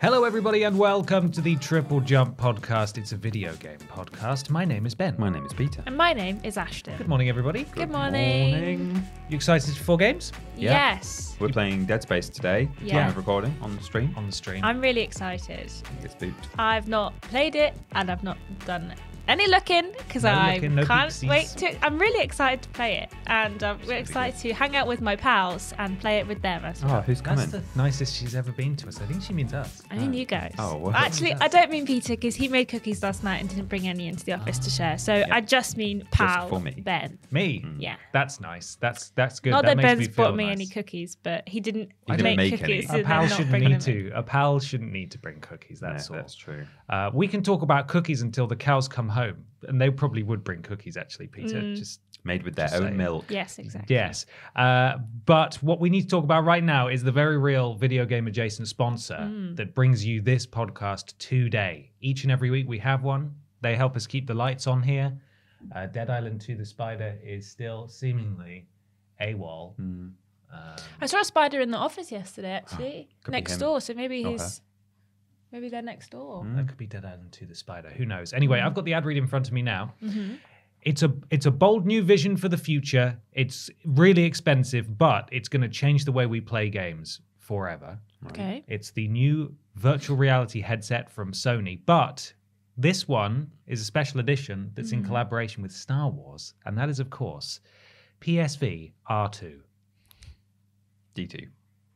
Hello, everybody, and welcome to the Triple Jump podcast. It's a video game podcast. My name is Ben. My name is Peter. And my name is Ashton. Good morning, everybody. Good morning. You excited for games Yeah. Yes. We're playing Dead Space today. Yeah. Live recording on the stream. on the stream? I'm really excited. It's booped. I've not played it and I've not done any looking because No I no can't peeksies. wait to. I'm really excited to play it and um, we're excited to hang out with my pals and play it with them as well. Oh, who's coming? That's the nicest she's ever been to us. I think she means us. I mean, you guys. Oh, well. Actually, I don't mean Peter because he made cookies last night and didn't bring any into the office to share. So I just mean pal for me. Ben. Me? Yeah. That's nice. That's that's good. Not that that, makes Ben's me feel bought me nice. any cookies, but he didn't, He didn't make, make any. cookies. A pal shouldn't need to. A pal shouldn't need to bring cookies. No, That's all. that's true. Uh, we can talk about cookies until the cows come home, and they probably would bring cookies. Actually, Peter. Mm. Just Made with their own saying. milk. Yes, exactly. Yes. Uh, but what we need to talk about right now is the very real video game adjacent sponsor Mm. that brings you this podcast today. Each and every week we have one. They help us keep the lights on here. Uh, Dead Island 2 The Spider is still seemingly AWOL. Mm. Um, I saw a spider in the office yesterday, actually, could next door. So maybe Or he's, maybe they're next door. Mm. That could be Dead Island 2 The Spider. Who knows? Anyway, I've got the ad read in front of me now. Mm-hmm. It's a it's a bold new vision for the future. It's really expensive, but it's going to change the way we play games forever. Okay. It's the new virtual reality headset from Sony, but this one is a special edition that's in collaboration with Star Wars, and that is, of course, PSV R2. D2.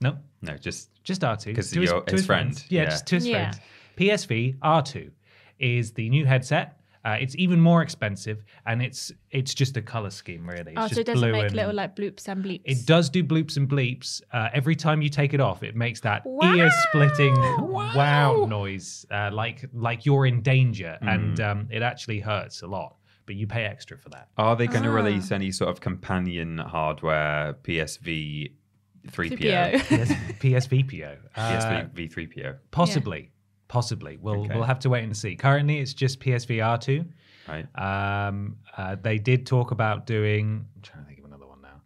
No, No, just just R2. 'Cause To his, you're to his his friends. friend, Yeah, yeah. just to his Yeah. friends. PSV R2 is the new headset. Uh, it's even more expensive, and it's it's just a color scheme, really. It's Oh, just so it doesn't blue make and- little like bloops and bleeps. It does do bloops and bleeps. Uh, every time you take it off, it makes that Wow. ear-splitting Wow. wow, noise, uh, like like you're in danger, Mm. and um, it actually hurts a lot. But you pay extra for that. Are they going to Ah. release any sort of companion hardware PSV 3PO? 3PO. PS, PSVPO, uh, PSV V3PO, possibly, possibly. We'll Okay. we'll have to wait and see. Currently, it's just PSVR two. right? Um, uh, they did talk about doing. I'm trying to think of another one now.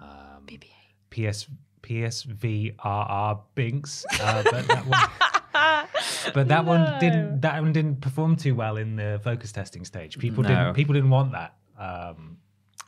Um, BB-8. PS PSVRR Binks, uh, but that one. But that one didn't. That one didn't perform too well in the focus testing stage. People No. didn't. People didn't want that. Um,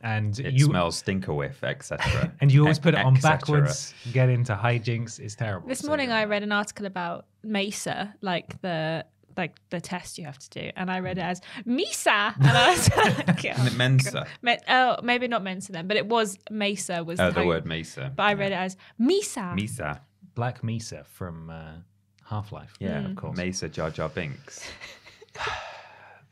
and It you smells stinker whiff, etc. and you always put it on backwards. Get into hijinks. It's terrible. This So, morning yeah. I read an article about Mesa, like the like the test you have to do, and I read it as Misa, and I was like, Isn't Mensa? Me- oh, maybe not Mensa then, but it was Mesa was Oh, the how- word Mesa. But I read it as Misa. Mesa. Black Mesa from uh, Half Life. Yeah, of course. Mesa Jar Jar Binks.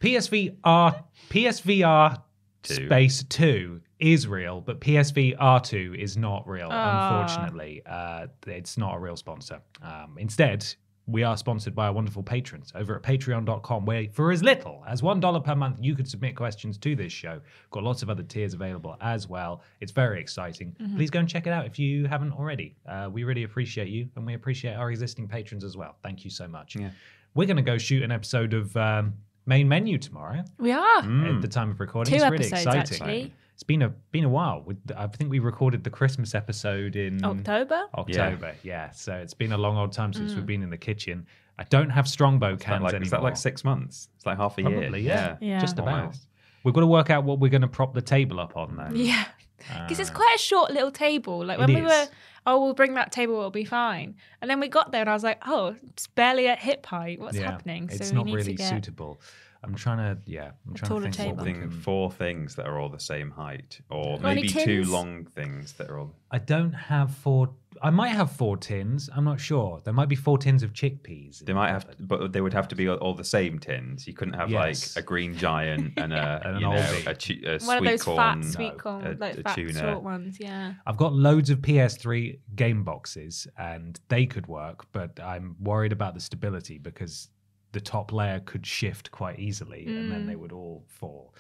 PSVR PSVR Two. Space Two is real, but PSVR Two is not real. Ah. Unfortunately, uh, it's not a real sponsor. Um, instead, we are sponsored by our wonderful patrons over at Patreon.com, where for as little as one dollar per month, you could submit questions to this show. Got lots of other tiers available as well. It's very exciting. Please go and check it out if you haven't already. Uh, we really appreciate you, and we appreciate our existing patrons as well. Thank you so much. Yeah. We're going to go shoot an episode of um, Main Menu tomorrow We are at mm. the time of recording. two it's really episodes exciting. actually. It's been a been a while. I think we recorded the Christmas episode in October. October. Yeah. so it's been a long old time since we've mm. been in the kitchen. I don't have strongbow Is that cans like, anymore. is that like six months? It's like half a year. Probably, yeah. Yeah. Just about. Almost. We've got to work out what we're going to prop the table up on though. Yeah, because it's Uh, quite a short little table. Like it when we is. were, oh, we'll bring that table, it'll be fine. And then we got there, and I was like, oh, it's barely at hip height. What's yeah, happening? It's we not need really to get suitable. I'm trying to, yeah, I'm trying taller to think table. what we Something, four things that are all the same height, or Got any maybe two long things that are all. I don't have four. I might have four tins. I'm not sure. There might be four tins of chickpeas. They might have, to, but they would have to be all, all the same tins. You couldn't have Yes. like a green giant and a, And an you know, Aldi. a, tu- a one of those corn. fat sweet corn, a- like a fat tuna. short ones. Yeah. I've got loads of PS3 game boxes and they could work, but I'm worried about the stability because the top layer could shift quite easily and then they would all fall.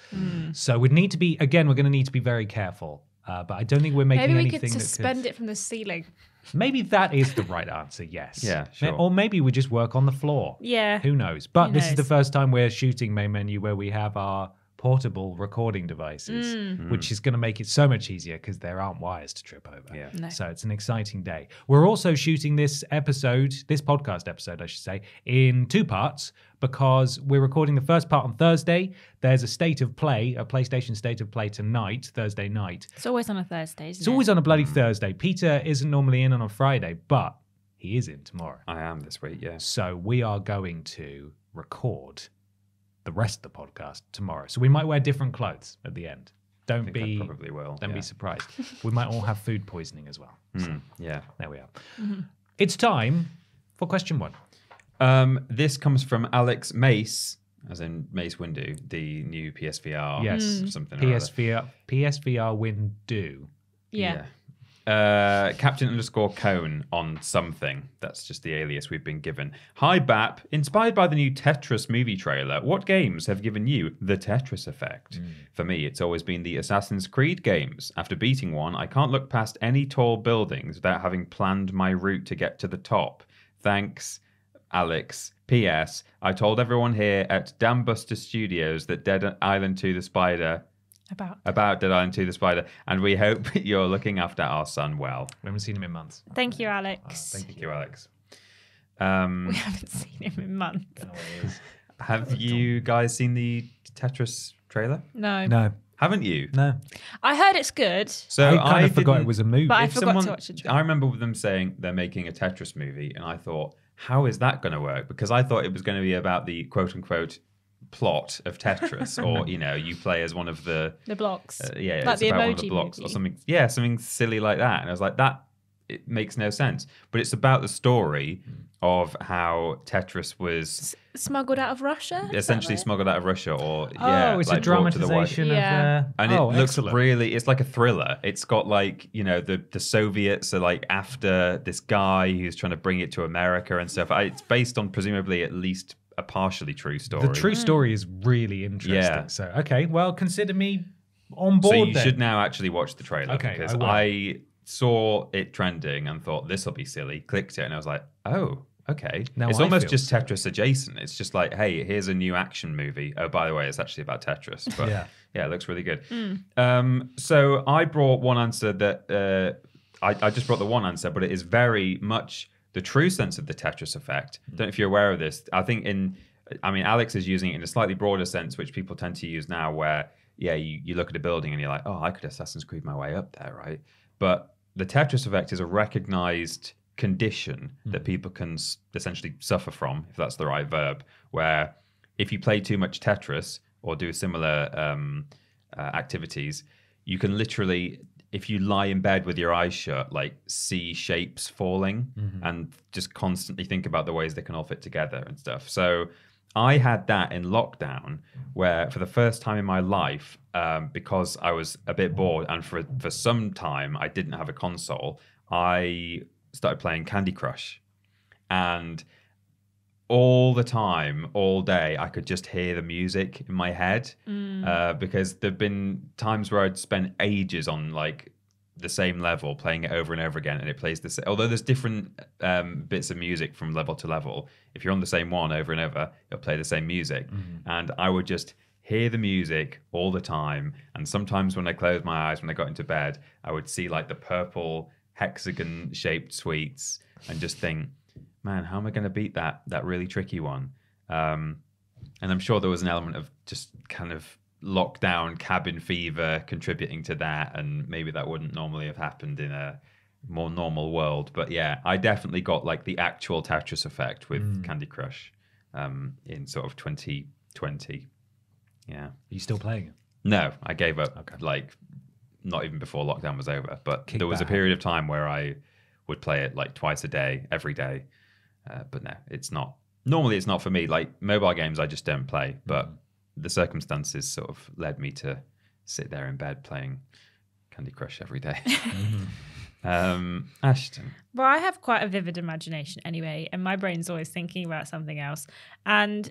So we'd need to be, again, we're going to need to be very careful. Uh, but I don't think we're making Maybe we could that suspend it from the ceiling. Maybe that is the right answer. Yes. Yeah, sure. Or maybe we just work on the floor. Yeah. Who knows? But Who this is the first time we're shooting main menu where we have our portable recording devices, Mm. which is going to make it so much easier because there aren't wires to trip over. Yeah. No. So it's an exciting day. We're also shooting this episode, this podcast episode, I should say, in two parts because we're recording the first part on Thursday. There's a state of play, a PlayStation state of play tonight, Thursday night. It's always on a Thursday, isn't It's it? always on a bloody Thursday. Peter isn't normally in on a Friday, but he is in tomorrow. I am this week, yeah. So we are going to record the rest of the podcast tomorrow. So we might wear different clothes at the end. Don't think I be probably will. don't yeah. be surprised. we might all have food poisoning as well. Mm, yeah. There we are. It's time for question one. Um, this comes from Alex Mace, as in Mace Windu, the new PSVR. Yes. or something. or. PSVR PSVR win do. Yeah. Uh, Captain underscore cone on something. That's just the alias we've been given. Hi, BAP. Inspired by the new Tetris movie trailer, what games have given you the Tetris effect? For me, it's always been the Assassin's Creed games. After beating one, I can't look past any tall buildings without having planned my route to get to the top. Thanks, Alex. P.S. I told everyone here at Dambuster Studios that Dead Island 2 The Spider About. about Dead Island 2 The Spider, and we hope you're looking after our son well. We haven't seen him in months. Thank you, Alex. Thank Thank you, Alex. Um, We haven't seen him in months. Don't know what it is. have you guys seen the Tetris trailer? No. No, Haven't you? no. I heard it's good. So I kind of forgot it was a movie. But I if forgot to watch the trailer. I remember them saying they're making a Tetris movie, and I thought, how is that going to work? Because I thought it was going to be about the quote unquote plot of Tetris, or you know, you play as one of the The blocks. uh, yeah, Like it's the about one of the emoji blocks or something. Yeah, something silly like that. And I was like, that it makes no sense. But it's about the story of how Tetris was Smuggled out of Russia? Essentially right? smuggled out of Russia, or oh, yeah, it's like a brought to the wider- dramatization Yeah. of. Uh, and oh, it looks excellent. really it's like a thriller it's got like you know the the soviets are like after this guy who's trying to bring it to america and stuff I- it's based on presumably at least a partially true story The true story is really interesting. Yeah. So okay, well, consider me on board. so board. you then. should now actually watch the trailer Okay, because I. I, saw it trending and thought this will be silly clicked it and i was like oh okay Now it's I almost just silly. tetris adjacent it's just like hey here's a new action movie oh by the way it's actually about tetris but Yeah. yeah, it looks really good. Um, so I brought one answer that uh, I, I just brought the one answer, but it is very much the true sense of the Tetris effect. Don't know if you're aware of this. I think in, I mean, Alex is using it in a slightly broader sense, which people tend to use now, where yeah, you, you look at a building and you're like, oh, I could Assassin's Creed my way up there, right? But the Tetris effect is a recognized condition that people can s- essentially suffer from, if that's the right verb, where if you play too much Tetris or do similar um, uh, activities, you can literally, if you lie in bed with your eyes shut, like see shapes falling and just constantly think about the ways they can all fit together and stuff. So I had that in lockdown where for the first time in my life, um, because I was a bit bored and for, for some time I didn't have a console, I started playing Candy Crush. And all the time, all day, I could just hear the music in my head uh, because there've been times where I'd spent ages on like the same level, playing it over and over again, and it plays the same. Although there's different um, bits of music from level to level, if you're on the same one over and over, it'll play the same music, and I would just hear the music all the time. And sometimes when I closed my eyes when I got into bed, I would see like the purple hexagon shaped sweets and just think, man, how am I going to beat that that really tricky one? Um, and I'm sure there was an element of just kind of lockdown cabin fever contributing to that, and maybe that wouldn't normally have happened in a more normal world. But yeah, I definitely got like the actual Tetris effect with Candy Crush um, in sort of 2020. Yeah. Are you still playing it? No, I gave up Okay. like not even before lockdown was over. But Kick there was a period of time where I would play it like twice a day, every day. Uh, but no, it's not. Normally, it's not for me. Like mobile games, I just don't play. But the circumstances sort of led me to sit there in bed playing Candy Crush every day. um, Ashton, Well, I have quite a vivid imagination anyway, and my brain's always thinking about something else. And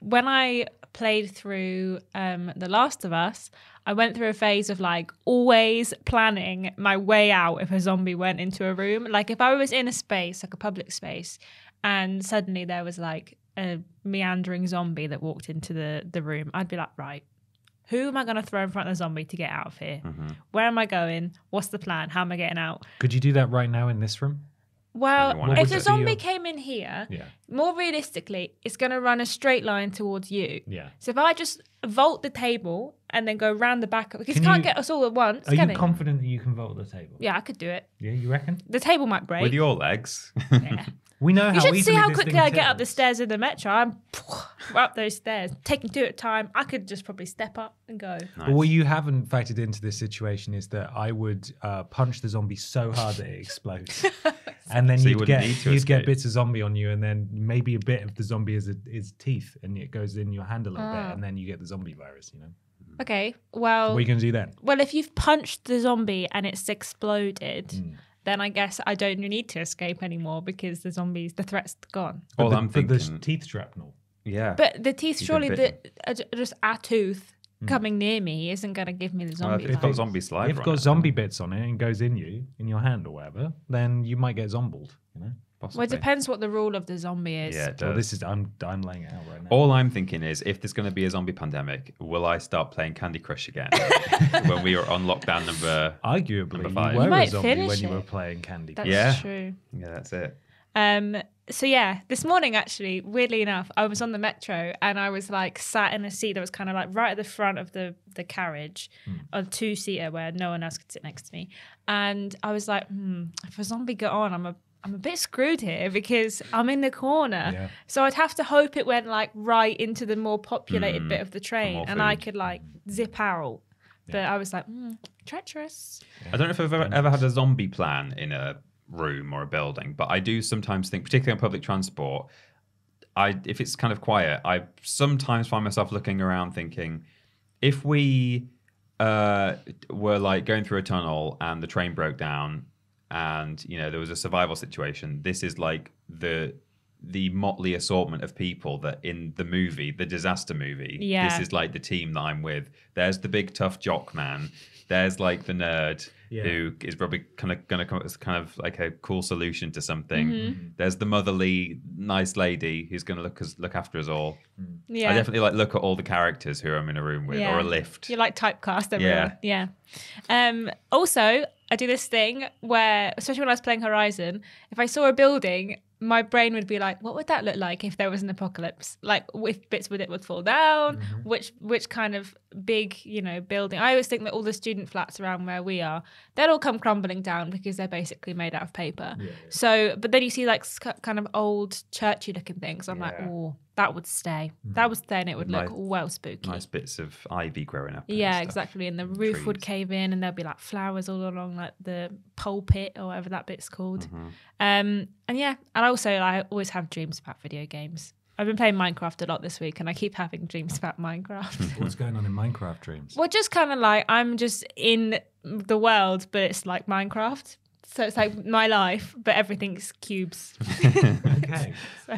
when I played through um, The Last of Us, I went through a phase of like always planning my way out if a zombie went into a room. Like if I was in a space, like a public space, and suddenly there was like a meandering zombie that walked into the, the room, I'd be like, right, Who am I going to throw in front of the zombie to get out of here? Mm-hmm. Where am I going? What's the plan? How am I getting out? Could you do that right now in this room? Well, What if would the zombie your- came in here, Yeah. more realistically, it's going to run a straight line towards you. Yeah. So if I just vault the table and then go round the back, because Can you can't you- get us all at once, Are can you it? confident that you can vault the table? yeah, I could do it. Yeah, you reckon? The table might break. With your legs. Yeah. We know how You should see how quickly I get up the stairs in the metro. I'm up those stairs, taking two at a time. I could just probably step up and go. But what you haven't factored into this situation is that I would uh, punch the zombie so hard that it explodes, and then So you you'd wouldn't get you'd get bits of zombie on you, and then maybe a bit of the zombie is is teeth, and it goes in your hand a little Ah. bit, and then you get the zombie virus. You know, Okay, Well, what well, are you gonna do then? well, if you've punched the zombie and it's exploded, Hmm. Then I guess I don't need to escape anymore because the zombies, the threat's gone. All But the, I'm thinking the teeth shrapnel. yeah. But the teeth, surely the uh, just a tooth coming near me isn't going to give me the Well, zombie. if it's got zombie saliva If it's on got it, zombie bits on it and goes in you, in your hand or whatever, then you might get zombled. You know. Well, it depends what the rule of the zombie is. Yeah, it Well, this is I'm I'm laying it out right now. All I'm thinking is, if there's going to be a zombie pandemic, will I start playing Candy Crush again when we were on lockdown number? Arguably, Number you five. were You a zombie when finish you were playing Candy. That's Crush. Yeah. true. Yeah, that's it. Um, so yeah, this morning actually, weirdly enough, I was on the metro and I was like sat in a seat that was kind of like right at the front of the the carriage, a two seater where no one else could sit next to me, and I was like, hmm, if a zombie got on, I'm a I'm a bit screwed here because I'm in the corner. Yeah. So I'd have to hope it went like right into the more populated Mm, bit of the train and I could like zip out. But I was like, mm, treacherous. I don't know if I've ever, ever had a zombie plan in a room or a building, but I do sometimes think, particularly on public transport, I if it's kind of quiet, I sometimes find myself looking around thinking, if we uh, were like going through a tunnel and the train broke down, and you know there was a survival situation, this is like the the motley assortment of people that in the movie, the disaster movie, Yeah. this is like the team that I'm with. There's the big tough jock man. There's like the nerd Yeah. who is probably kind of going to come up with kind of like a cool solution to something. Mm-hmm. There's the motherly nice lady who's going to look us look after us all. Yeah. I definitely like look at all the characters who I'm in a room with Yeah. or a lift. You like typecast everyone. Yeah. Um, also, I do this thing where, especially when I was playing Horizon, if I saw a building, my brain would be like, "What would that look like if there was an apocalypse? Like, if bits would it would fall down, Mm-hmm. which which kind of big, you know, building? I always think that all the student flats around where we are, they'll all come crumbling down because they're basically made out of paper. So, but then you see like sc- kind of old churchy looking things. I'm like, oh, that would stay. That would stay, and it would look well spooky. Nice bits of ivy growing up. Yeah, stuff. exactly. And the roof would cave in, and there'd be like flowers all along, like the pulpit or whatever that bit's called. Mm-hmm. Um, and yeah, and also I always have dreams about video games. I've been playing Minecraft a lot this week, and I keep having dreams about Minecraft. What's going on in Minecraft dreams? well, just kind of like I'm just in the world, but it's like Minecraft. So it's like my life, but everything's cubes. okay, so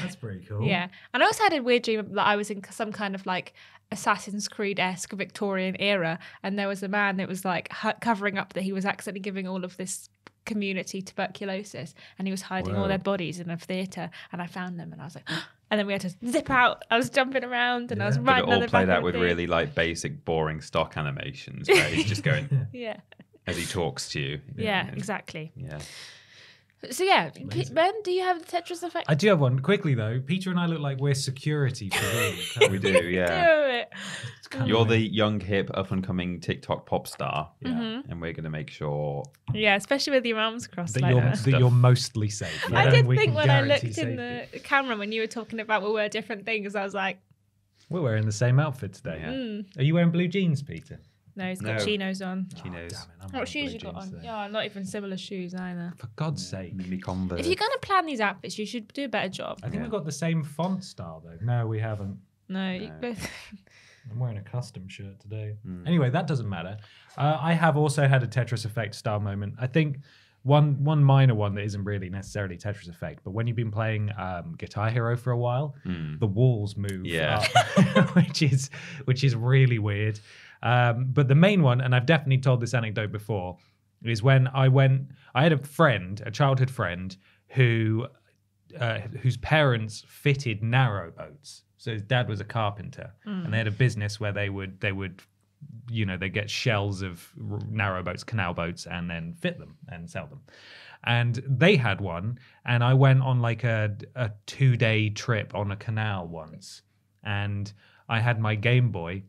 that's pretty cool. Yeah, and I also had a weird dream that I was in some kind of like Assassin's Creed esque Victorian era, and there was a man that was like hu- covering up that he was accidentally giving all of this community tuberculosis, and he was hiding all their bodies in a theatre, and I found them, and I was like, and then we had to zip out. I was jumping around, and I was Yeah. But right it all played out with really like basic, boring stock animations where he's just going yeah, as he talks to you. yeah, exactly. Yeah. So yeah, P- Ben, do you have the Tetris effect? I do have one quickly though. Peter and I look like we're security for real. We do, yeah. Do it. You're the young, hip, up and coming TikTok pop star, yeah. Mm-hmm. and we're going to make sure. Yeah, especially with your arms crossed that like you're that. that you're mostly safe. I did think when I guarantee looked in the camera when you were talking about we wear different things, I was like, We're wearing the same outfit today. Yeah. mm. Are you wearing blue jeans, Peter? No, he's got No. chinos on. Chinos. Oh, damn it, I'm What wearing shoes blue you got jeans on? today. Yeah, not even similar shoes either. For God's sake. Mini Converse. If you're gonna plan these outfits, you should do a better job. I think Yeah. we've got the same font style though. No, we haven't. No, you No. both. I'm wearing a custom shirt today. Mm. Anyway, that doesn't matter. Uh, I have also had a Tetris Effect style moment. I think one one minor one that isn't really necessarily Tetris Effect, but when you've been playing um, Guitar Hero for a while, Mm. the walls move, Yeah. up, which is which is really weird. Um, but the main one, and I've definitely told this anecdote before, is when I went. I had a friend, a childhood friend, who uh, whose parents fitted narrow boats. So his dad was a carpenter, and they had a business where they would they would, you know, they get shells of r- narrow boats, canal boats, and then fit them and sell them. And they had one, and I went on like a a two day trip on a canal once, and I had my Game Boy,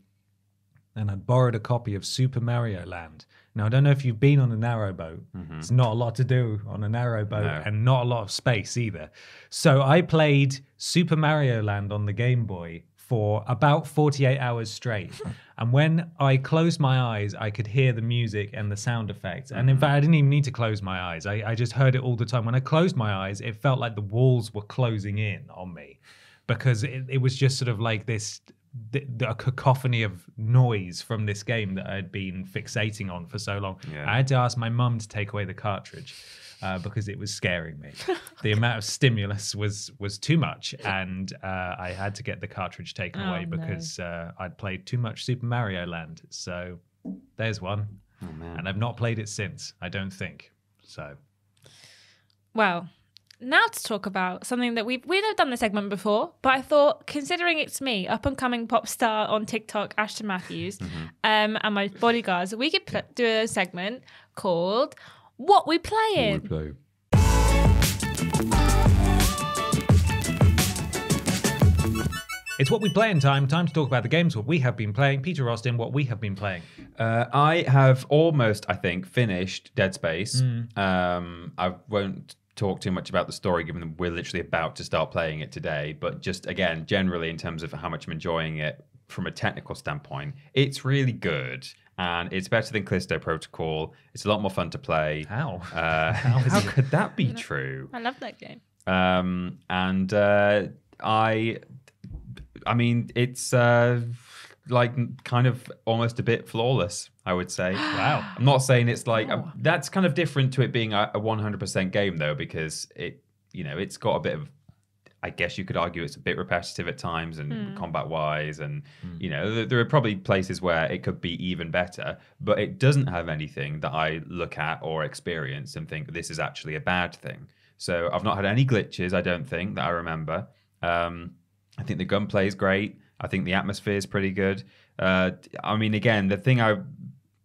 and I'd borrowed a copy of Super Mario Land. Now I don't know if you've been on a narrow boat. Mm-hmm. It's not a lot to do on a narrow boat, No. and not a lot of space either. So I played Super Mario Land on the Game Boy for about 48 hours straight. and when I closed my eyes, I could hear the music and the sound effects. And in mm-hmm. fact, I didn't even need to close my eyes. I, I just heard it all the time. When I closed my eyes, it felt like the walls were closing in on me because it, it was just sort of like this th- th- a cacophony of noise from this game that I had been fixating on for so long. Yeah. I had to ask my mum to take away the cartridge uh, because it was scaring me. the amount of stimulus was was too much, and uh, I had to get the cartridge taken Oh, away no. because uh, I'd played too much Super Mario Land. So there's one, Oh man. and I've not played it since. I don't think so. Well, now to talk about something that we've we've never done this segment before, but I thought, considering it's me, up and coming pop star on TikTok, Ashton Matthews, um, and my bodyguards, we could pl- do a segment called "What We Playing." It's what we play in time. Time to talk about the games what we have been playing. Peter Austin, what we have been playing. Uh, I have almost, I think, finished Dead Space. Um, I won't talk too much about the story, given that we're literally about to start playing it today. But just again, generally, in terms of how much I'm enjoying it from a technical standpoint, it's really good. And it's better than Callisto Protocol. It's a lot more fun to play. How? Uh, How is how could that be true? I love that game. um, and uh, I, I mean, it's uh, like kind of almost a bit flawless. I would say. Wow. I'm not saying it's like Oh. that's kind of different to it being a, a 100% game though, because it, you know, it's got a bit of. I guess you could argue it's a bit repetitive at times and combat wise, and you know there, there are probably places where it could be even better, but it doesn't have anything that I look at or experience and think this is actually a bad thing. So I've not had any glitches. I don't think that I remember. Um, I think the gunplay is great. I think the atmosphere is pretty good. Uh, I mean, again, the thing I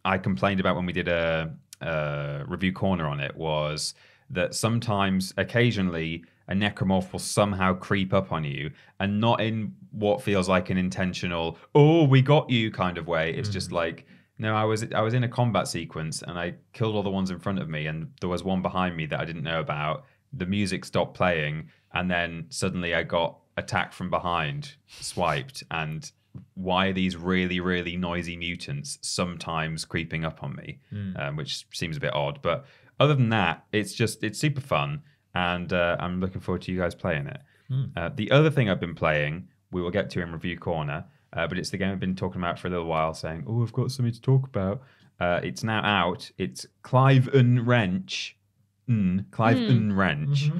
I complained about when we did a, a review corner on it was that sometimes, occasionally, a necromorph will somehow creep up on you, and not in what feels like an intentional "oh, we got you" kind of way. It's just mm. like. No, I was I was in a combat sequence and I killed all the ones in front of me, and there was one behind me that I didn't know about. The music stopped playing, and then suddenly I got attacked from behind, swiped, and why are these really really noisy mutants sometimes creeping up on me um, which seems a bit odd. But other than that it's just it's super fun and uh, i'm looking forward to you guys playing it. Uh, the other thing i've been playing we will get to in review corner uh, but it's the game i've been talking about for a little while saying oh i've got something to talk about. Uh, it's now out. It's clive and wrench mm, clive and wrench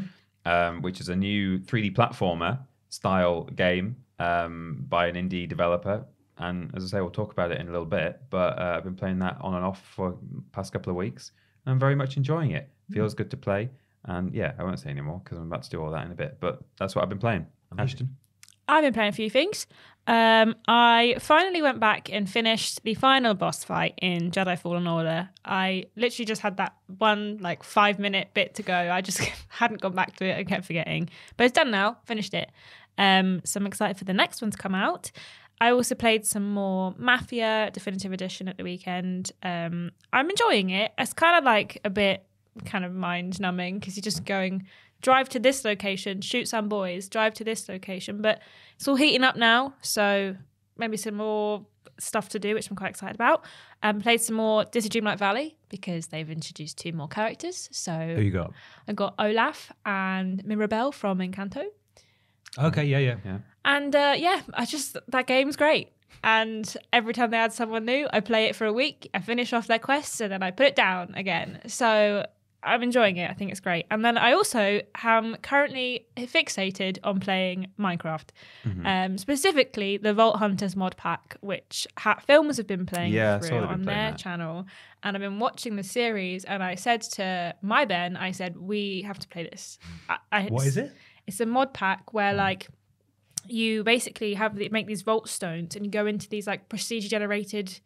um, which is a new 3D platformer style game um, by an indie developer. And as I say, we'll talk about it in a little bit. But uh, I've been playing that on and off for past couple of weeks. And I'm very much enjoying it. Feels good to play. And yeah, I won't say anymore because I'm about to do all that in a bit. But that's what I've been playing. Ashton. I've been playing a few things. Um, I finally went back and finished the final boss fight in Jedi Fallen Order. I literally just had that one like five minute bit to go. I just hadn't gone back to it. I kept forgetting, but it's done now. Finished it. Um, so I'm excited for the next one to come out. I also played some more Mafia Definitive Edition at the weekend. Um, I'm enjoying it. It's kind of like a bit kind of mind numbing because you're just going drive to this location, shoot some boys, drive to this location. But it's all heating up now, so maybe some more stuff to do, which I'm quite excited about. Um, played some more Disney Dreamlight Valley because they've introduced two more characters. So Who you got? I got Olaf and Mirabel from Encanto. Okay, yeah, yeah. Yeah. And uh, yeah, I just that game's great. And every time they add someone new, I play it for a week. I finish off their quests and then I put it down again. So I'm enjoying it. I think it's great. And then I also am currently fixated on playing Minecraft, um, specifically the Vault Hunters mod pack, which ha- films have been playing Yeah, through they've on playing their that. channel. And I've been watching the series. And I said to my Ben, I said, we have to play this. I, I, What is it? It's a mod pack where mm. like you basically have the, make these vault stones and you go into these like procedure generated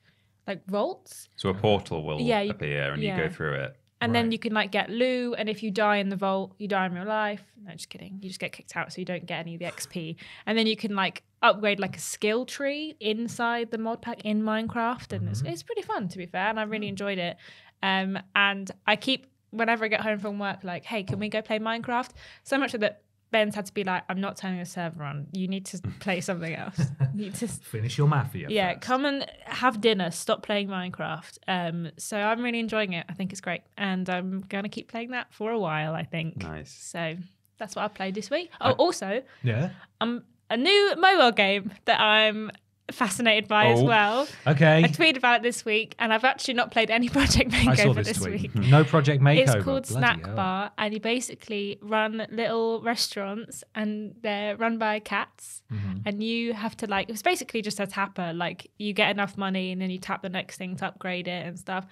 like vaults. So a portal will Yeah, you- appear and you go through it. and then you can like get loot and if you die in the vault you die in real life. No just kidding. You just get kicked out so you don't get any of the xp and then you can like upgrade like a skill tree inside the mod pack in minecraft and it's, mm-hmm. it's pretty fun to be fair and i really mm. enjoyed it. Um and i keep whenever i get home from work like hey can we go play minecraft? So much so that ben's had to be like i'm not turning the server on you need to play something else you need to Finish your mafia. yeah, first. come and have dinner. Stop playing Minecraft. Um, so I'm really enjoying it. I think it's great, and I'm gonna keep playing that for a while. I think. Nice. So that's what I played this week. Oh, also, Yeah. um, a new mobile game that I'm fascinated by as Oh. well. Okay. I tweeted about it this week, and I've actually not played any Project Makeover this this, week. No Project Makeover. It's called Bloody Snack hell. Bar, and you basically run little restaurants, and they're run by cats. Mm-hmm. And you have to like, it's basically just a tapper. Like you get enough money, and then you tap the next thing to upgrade it and stuff.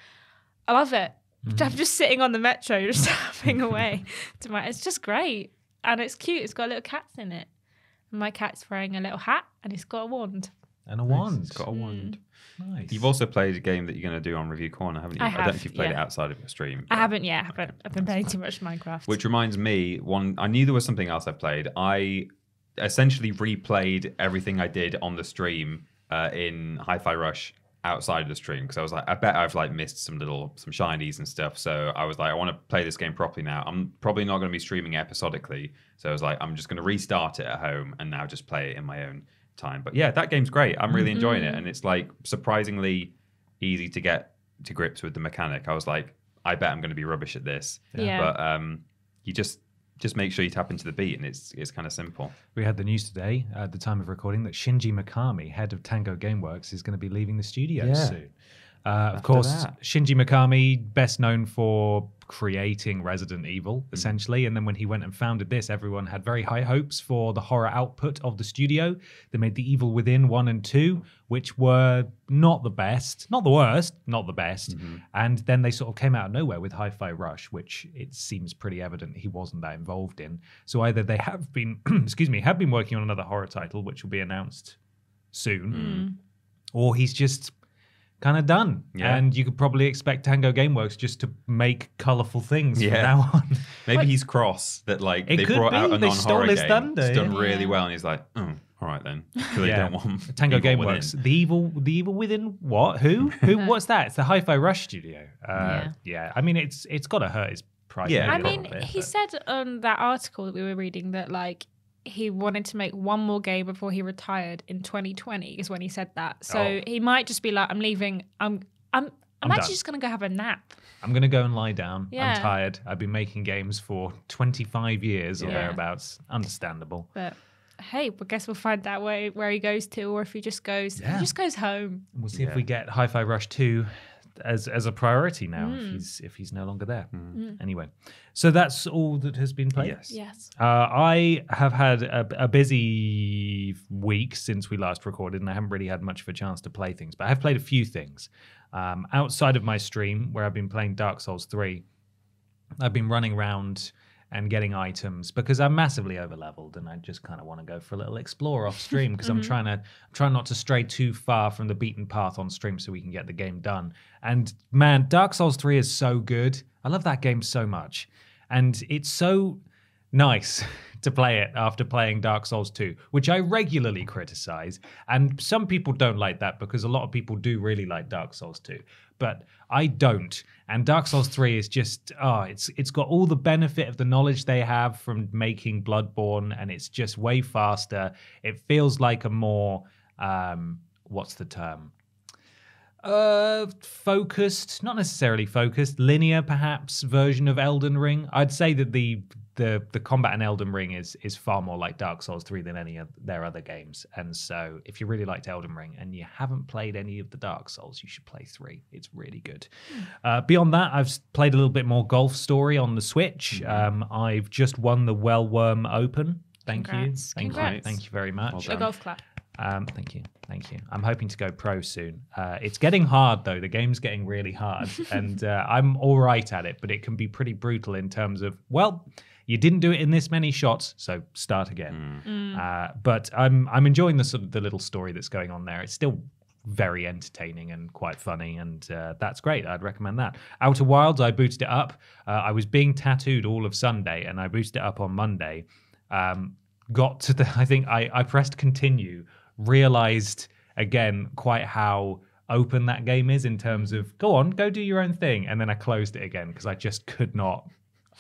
I love it. Mm-hmm. I'm just sitting on the metro, just tapping away to my. It's just great, and it's cute. It's got little cats in it. And my cat's wearing a little hat, and it's got a wand. And a wand. It's got a wand. Nice. You've also played a game that you're going to do on Review Corner, haven't you? I don't know if you've played it outside of your stream. I haven't yet. I haven't. I've been playing too much Minecraft. Which reminds me, one I knew there was something else I played. I essentially replayed everything I did on the stream uh, in Hi-Fi Rush outside of the stream because I was like, I bet I've like missed some little some shinies and stuff. So I was like, I want to play this game properly now. I'm probably not going to be streaming episodically, so I was like, I'm just going to restart it at home and now just play it in my own time. But yeah, that game's great. I'm really enjoying it, and it's like surprisingly easy to get to grips with the mechanic. I was like, I bet I'm going to be rubbish at this. Yeah. But um, you just just make sure you tap into the beat, and it's it's kind of simple. We had the news today at the time of recording that Shinji Mikami, head of Tango Gameworks, is going to be leaving the studio Yeah. soon. Uh, of course, that. Shinji Mikami, best known for creating Resident Evil, Mm. essentially. And then when he went and founded this, everyone had very high hopes for the horror output of the studio. They made The Evil Within 1 and 2, which were not the best, not the worst, not the best. Mm-hmm. And then they sort of came out of nowhere with Hi Fi Rush, which it seems pretty evident he wasn't that involved in. So either they have been, excuse me, have been working on another horror title, which will be announced soon, or he's just kind of done. Yeah. And you could probably expect Tango Gameworks just to make colorful things from Yeah. now on. Maybe Like, he's cross that like they could brought out a They non stole horror his game. thunder, It's done yeah. really well, and he's like, oh, all right then. So they Yeah. don't want Tango Evil Gameworks. Within. The evil, the evil within what? Who? Who? What's that? It's the Hi-Fi Rush studio. Uh, yeah. I mean, it's it's got to hurt his pride. Yeah, I mean, bit, he but- said on that article that we were reading that like he wanted to make one more game before he retired in 2020 is when he said that. So Oh. he might just be like, I'm leaving. I'm I'm I'm, I'm actually done. just gonna go have a nap. I'm gonna go and lie down. Yeah. I'm tired. I've been making games for 25 years or Yeah. thereabouts. Understandable. But hey, I guess we'll find out where where he goes to, or if he just goes, Yeah. he just goes home. We'll see Yeah. if we get Hi-Fi Rush 2 as as a priority now Mm. if he's if he's no longer there. Mm. Anyway, so that's all that has been played. Yes. Yes. Uh, I have had a, a busy week since we last recorded, and I haven't really had much of a chance to play things. But I have played a few things um, outside of my stream, where I've been playing Dark Souls Three. I've been running around and getting items because I'm massively overleveled, and I just kind of want to go for a little explore off stream because I'm mm-hmm. trying to try not to stray too far from the beaten path on stream so we can get the game done. And man, Dark Souls Three is so good. I love that game so much, and it's so nice to play it after playing Dark Souls 2, which I regularly criticize. And some people don't like that because a lot of people do really like Dark Souls 2, but I don't. And Dark Souls 3 is just oh, it's it's got all the benefit of the knowledge they have from making Bloodborne and it's just way faster. It feels like a more um what's the term? uh focused not necessarily focused linear perhaps version of elden ring i'd say that the the the combat in elden ring is is far more like dark souls 3 than any of their other games. And so if you really liked elden ring and you haven't played any of the dark souls you should play 3 it's really good. Uh, beyond that i've played a little bit more golf story on the switch. Um i've just won the wellworn open. Thank Congrats. you thank you. Thank you very much. Well A golf clap. um, thank you, thank you. I'm hoping to go pro soon. Uh, it's getting hard though. The game's getting really hard, and uh, I'm all right at it, but it can be pretty brutal in terms of well, You didn't do it in this many shots, so start again. Uh, but I'm I'm enjoying the sort of the little story that's going on there. It's still very entertaining and quite funny, and uh, that's great. I'd recommend that. Outer Wilds, I booted it up. Uh, I was being tattooed all of Sunday, and I booted it up on Monday. Um, got to the, I think I, I pressed continue, realized again quite how open that game is in terms of go on, go do your own thing, and then I closed it again because I just could not.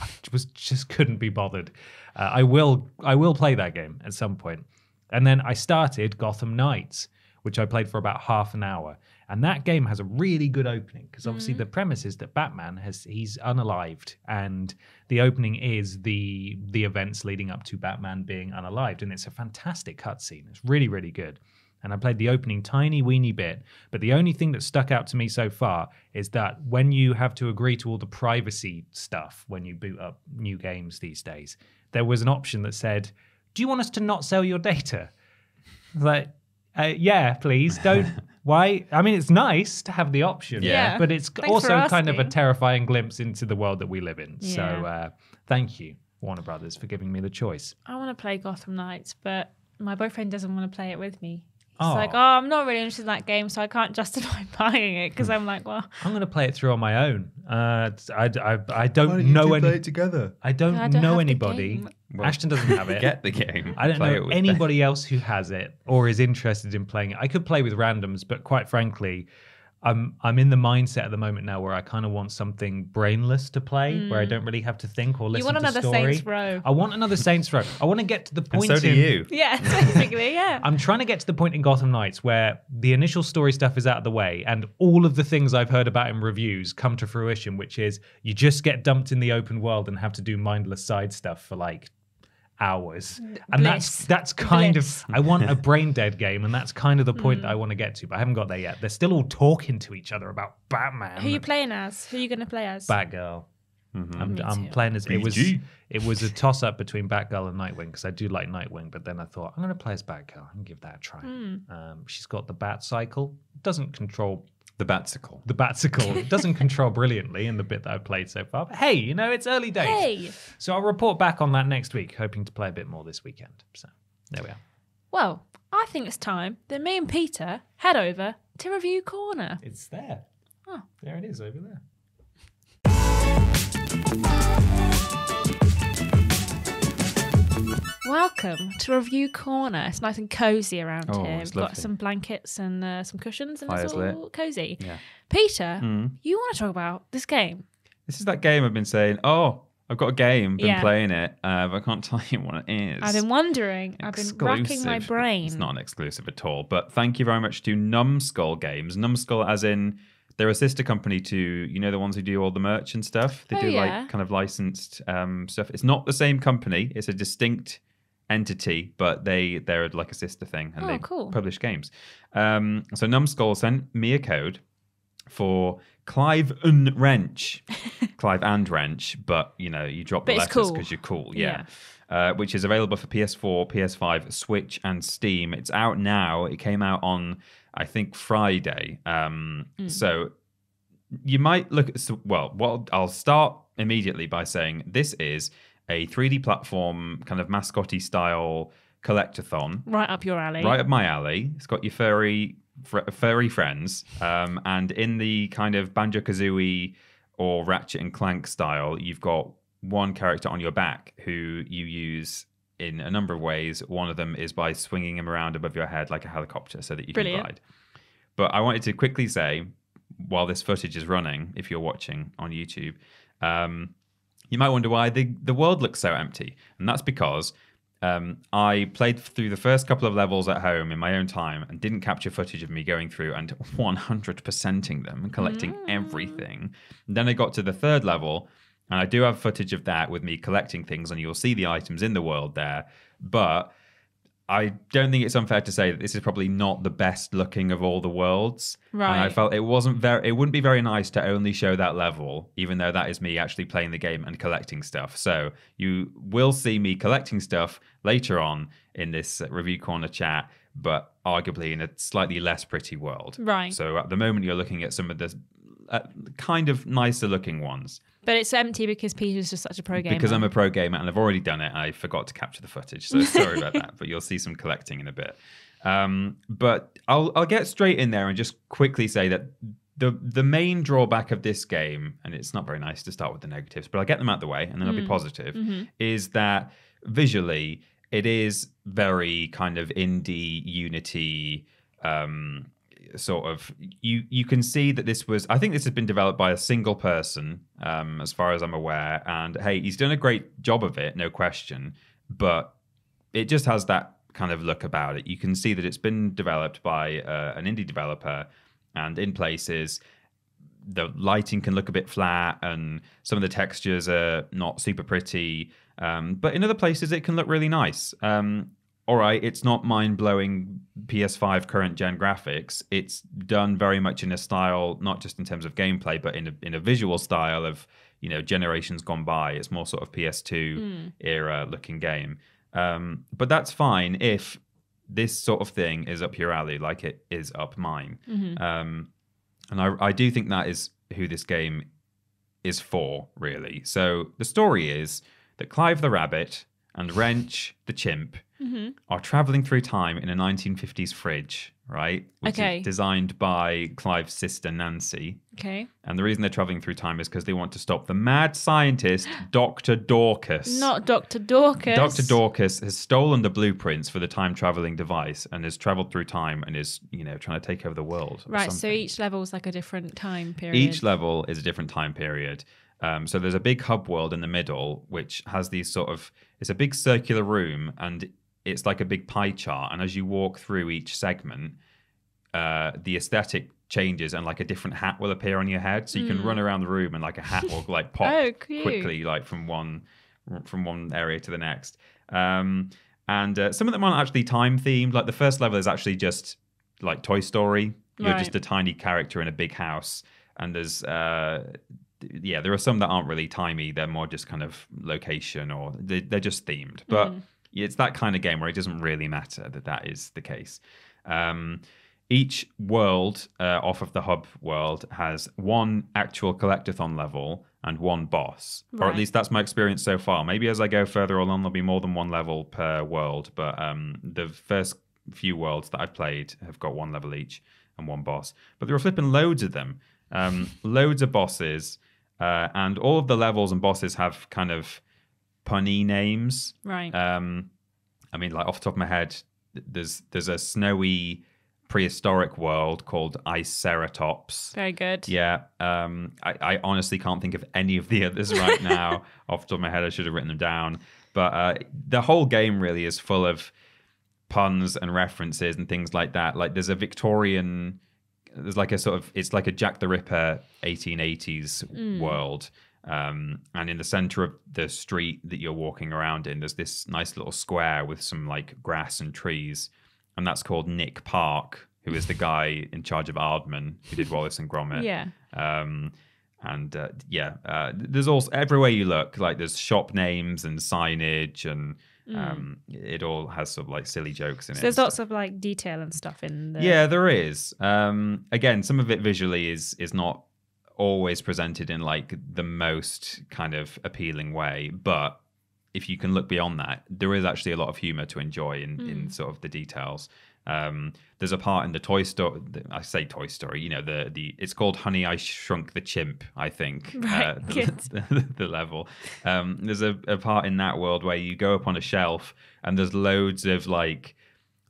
I was just couldn't be bothered. Uh, I will I will play that game at some point. And then I started Gotham Knights, which I played for about half an hour. And that game has a really good opening because obviously the premise is that Batman has he's unalived, and the opening is the the events leading up to Batman being unalived, and it's a fantastic cutscene. It's really really good. And I played the opening tiny weeny bit, but the only thing that stuck out to me so far is that when you have to agree to all the privacy stuff when you boot up new games these days, there was an option that said, "Do you want us to not sell your data?" Like, uh, yeah, please don't. Why? I mean, it's nice to have the option, Yeah. but it's Thanks also kind of a terrifying glimpse into the world that we live in. So, uh, thank you, Warner Brothers, for giving me the choice. I want to play Gotham Knights, but my boyfriend doesn't want to play it with me. He's Oh. like, oh, I'm not really interested in that game, so I can't justify buying it because I'm like, well, I'm going to play it through on my own. Uh, I, I, I don't know any. together? I don't, I don't know have the anybody. game. Well, Ashton doesn't have it. Get the game. I don't play it know with anybody else who has it or is interested in playing it. I could play with randoms, but quite frankly, I'm I'm in the mindset at the moment now where I kind of want something brainless to play, where I mm. don't really have to think or listen you want to another story. Saints Row. I want another Saints Row. I want to get to the And point. so do in- you. Yeah, basically, yeah. I'm trying to get to the point in Gotham Knights where the initial story stuff is out of the way and all of the things I've heard about in reviews come to fruition, which is you just get dumped in the open world and have to do mindless side stuff for like hours. And that's Bliss. that's kind Bliss. of I want a brain dead game and that's kind of the point that mm. I want to get to, but I haven't got there yet. They're still all talking to each other about Batman. Who are you playing as? Who are you going to play as? Batgirl. Mm-hmm. I'm, I'm playing as it was. It was a toss up between Batgirl and Nightwing because I do like Nightwing, but then I thought I'm going to play as Batgirl and give that a try. Hmm. Um, she's got the Bat Cycle. Doesn't control The Batsicle. the Batsicle. It doesn't control brilliantly in the bit that I've played so far. But hey, you know it's early days. Hey. So I'll report back on that next week, hoping to play a bit more this weekend. So there we are. Well, I think it's time that me and Peter head over to Review Corner. It's there. Oh. There it is over there. Welcome to Review Corner. It's nice and cozy around Oh, here. We've got some blankets and uh, some cushions, and Fire's it's all cozy. Yeah. Peter, Mm. you want to talk about this game? This is that game I've been saying, oh, I've got a game, been Yeah. playing it, uh, but I can't tell you what it is. I've been wondering. I've been racking my brain. It's not an exclusive at all. But thank you very much to Numskull Games. Numbskull, as in they're a sister company to you know the ones who do all the merch and stuff. They Oh, do yeah. like kind of licensed um, stuff. It's not the same company. It's a distinct entity, but they they're like a sister thing and Oh, they cool. publish games. Um, so Numskull sent me a code for Clive and Wrench, Clive and Wrench, but you know you drop the But it's letters cool. because you're cool. Yeah. Uh, which is available for PS4, PS5, Switch, and Steam. It's out now. It came out on, I think, Friday. Um, Hmm. So you might look at, so- well, well, I'll start immediately by saying this is a 3D platform, kind of mascoty style collectathon Right up your alley. right up my alley. It's got your furry fr- furry friends, um, and in the kind of Banjo Kazooie or Ratchet and Clank style, you've got one character on your back who you use in a number of ways. One of them is by swinging him around above your head like a helicopter, so that you Brilliant. can glide. But I wanted to quickly say, while this footage is running, if you're watching on YouTube, um, you might wonder why the, the world looks so empty. And that's because um, I played through the first couple of levels at home in my own time and didn't capture footage of me going through and 100%ing them and collecting everything. And then I got to the third level, and I do have footage of that with me collecting things, and you'll see the items in the world there. But I don't think it's unfair to say that this is probably not the best looking of all the worlds. Right. And I felt it wasn't very it wouldn't be very nice to only show that level, even though that is me actually playing the game and collecting stuff. So you will see me collecting stuff later on in this review corner chat, but arguably in a slightly less pretty world. Right. So at the moment you're looking at some of the uh, kind of nicer looking ones. But it's empty because Peter's just such a pro gamer. Because I'm a pro gamer and I've already done it. I forgot to capture the footage, so sorry about that. But you'll see some collecting in a bit. Um, but I'll I'll get straight in there and just quickly say that the the main drawback of this game, and it's not very nice to start with the negatives, but I'll get them out the way and then I'll be positive, is that visually it is very kind of indie Unity. Um, sort of you you can see that this was i think this has been developed by a single person um as far as i'm aware. And hey he's done a great job of it no question. But it just has that kind of look about it. You can see that it's been developed by uh, an indie developer. And in places the lighting can look a bit flat and some of the textures are not super pretty. Um, but in other places it can look really nice. Um, all right, it's not mind blowing PS5 current gen graphics. It's done very much in a style, not just in terms of gameplay, but in a, in a visual style of, you know, generations gone by. It's more sort of PS2 era looking game. Um, but that's fine if this sort of thing is up your alley, like it is up mine. Um, and I, I do think that is who this game is for, really. So the story is that Clive the Rabbit and Wrench the Chimp mm-hmm. are traveling through time in a 1950s fridge, right? Which Okay. is designed by Clive's sister Nancy. okay. And the reason they're traveling through time is because they want to stop the mad scientist, Dr. Dorcas. Not Dr. Dorcas. Dr. Dorcas has stolen the blueprints for the time traveling device and has traveled through time and is, you know, trying to take over the world. or Right, so each level is like a different time period. Each level is a different time period. Um, so there's a big hub world in the middle, which has these sort of it's a big circular room and it's like a big pie chart. And as you walk through each segment, uh, the aesthetic changes and like a different hat will appear on your head. So you can run around the room and like a hat will like pop Hmm. Oh, quickly, like from one from one area to the next. Um, and uh, some of them aren't actually time themed. Like the first level is actually just like Toy Story. You're Right. just a tiny character in a big house, and there's uh, yeah, there are some that aren't really timey. They're more just kind of location or they, they're just themed. But it's that kind of game where it doesn't really matter that that is the case. Um, each world uh, off of the hub world has one actual collectathon level and one boss, or at least that's my experience so far. Maybe as I go further along, there'll be more than one level per world. But um, the first few worlds that I've played have got one level each and one boss. But there are flipping loads of them, um, loads of bosses, uh, and all of the levels and bosses have kind of punny names. Right. Um, I mean, like off the top of my head, there's there's a snowy prehistoric world called Iceratops. Very good. Yeah, um, I, I honestly can't think of any of the others right now. off the top of my head, I should have written them down. But uh, the whole game really is full of puns and references and things like that. Like there's a Victorian, there's like a sort of, it's like a Jack the Ripper 1880s world. Um, and in the center of the street that you're walking around in, there's this nice little square with some like grass and trees. And that's called Nick Park, who is the guy in charge of Aardman, who did Wallace and Gromit. Yeah. Um, and uh, yeah, uh, there's also everywhere you look, like there's shop names and signage, and um, it all has sort of like silly jokes in Mm. So it. there's lots of like detail and stuff in the yeah, there is. Um, again, some of it visually is is not always presented in like the most kind of appealing way, but if you can look beyond that, there is actually a lot of humor to enjoy in, in sort of the details. Um, there's a part in the Toy Story. I say Toy Story. You know the the. It's called Honey I Shrunk the Chimp. I think. Right, Uh, the, the, the level. Um, there's a, a part in that world where you go up on a shelf and there's loads of like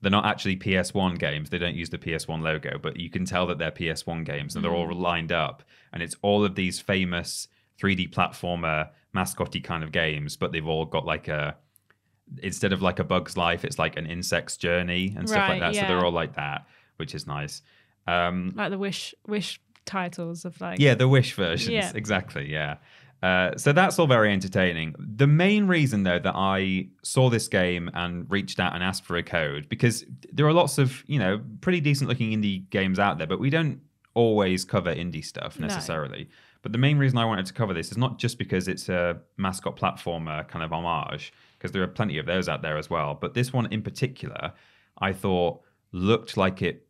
they're not actually PS1 games. They don't use the PS1 logo, but you can tell that they're PS1 games and they're all lined up. And it's all of these famous 3D platformer mascotty kind of games, but they've all got like a instead of like a bug's life, it's like an insect's journey and stuff like Right, that. So they're all like that, which is nice. Um, like the wish wish titles of like yeah, the Wish versions. Yeah. Exactly. Yeah. Uh, so that's all very entertaining. The main reason, though, that I saw this game and reached out and asked for a code, because there are lots of, you know, pretty decent looking indie games out there, but we don't always cover indie stuff No. necessarily. But the main reason I wanted to cover this is not just because it's a mascot platformer kind of homage, because there are plenty of those out there as well. But this one in particular, I thought looked like it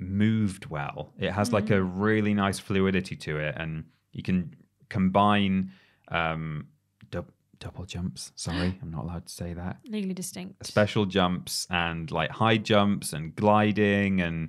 moved well. It has like a really nice fluidity to it, and you can combine um, dub- double jumps. Sorry, I'm not allowed to say that. Legally distinct. Special jumps and like high jumps and gliding and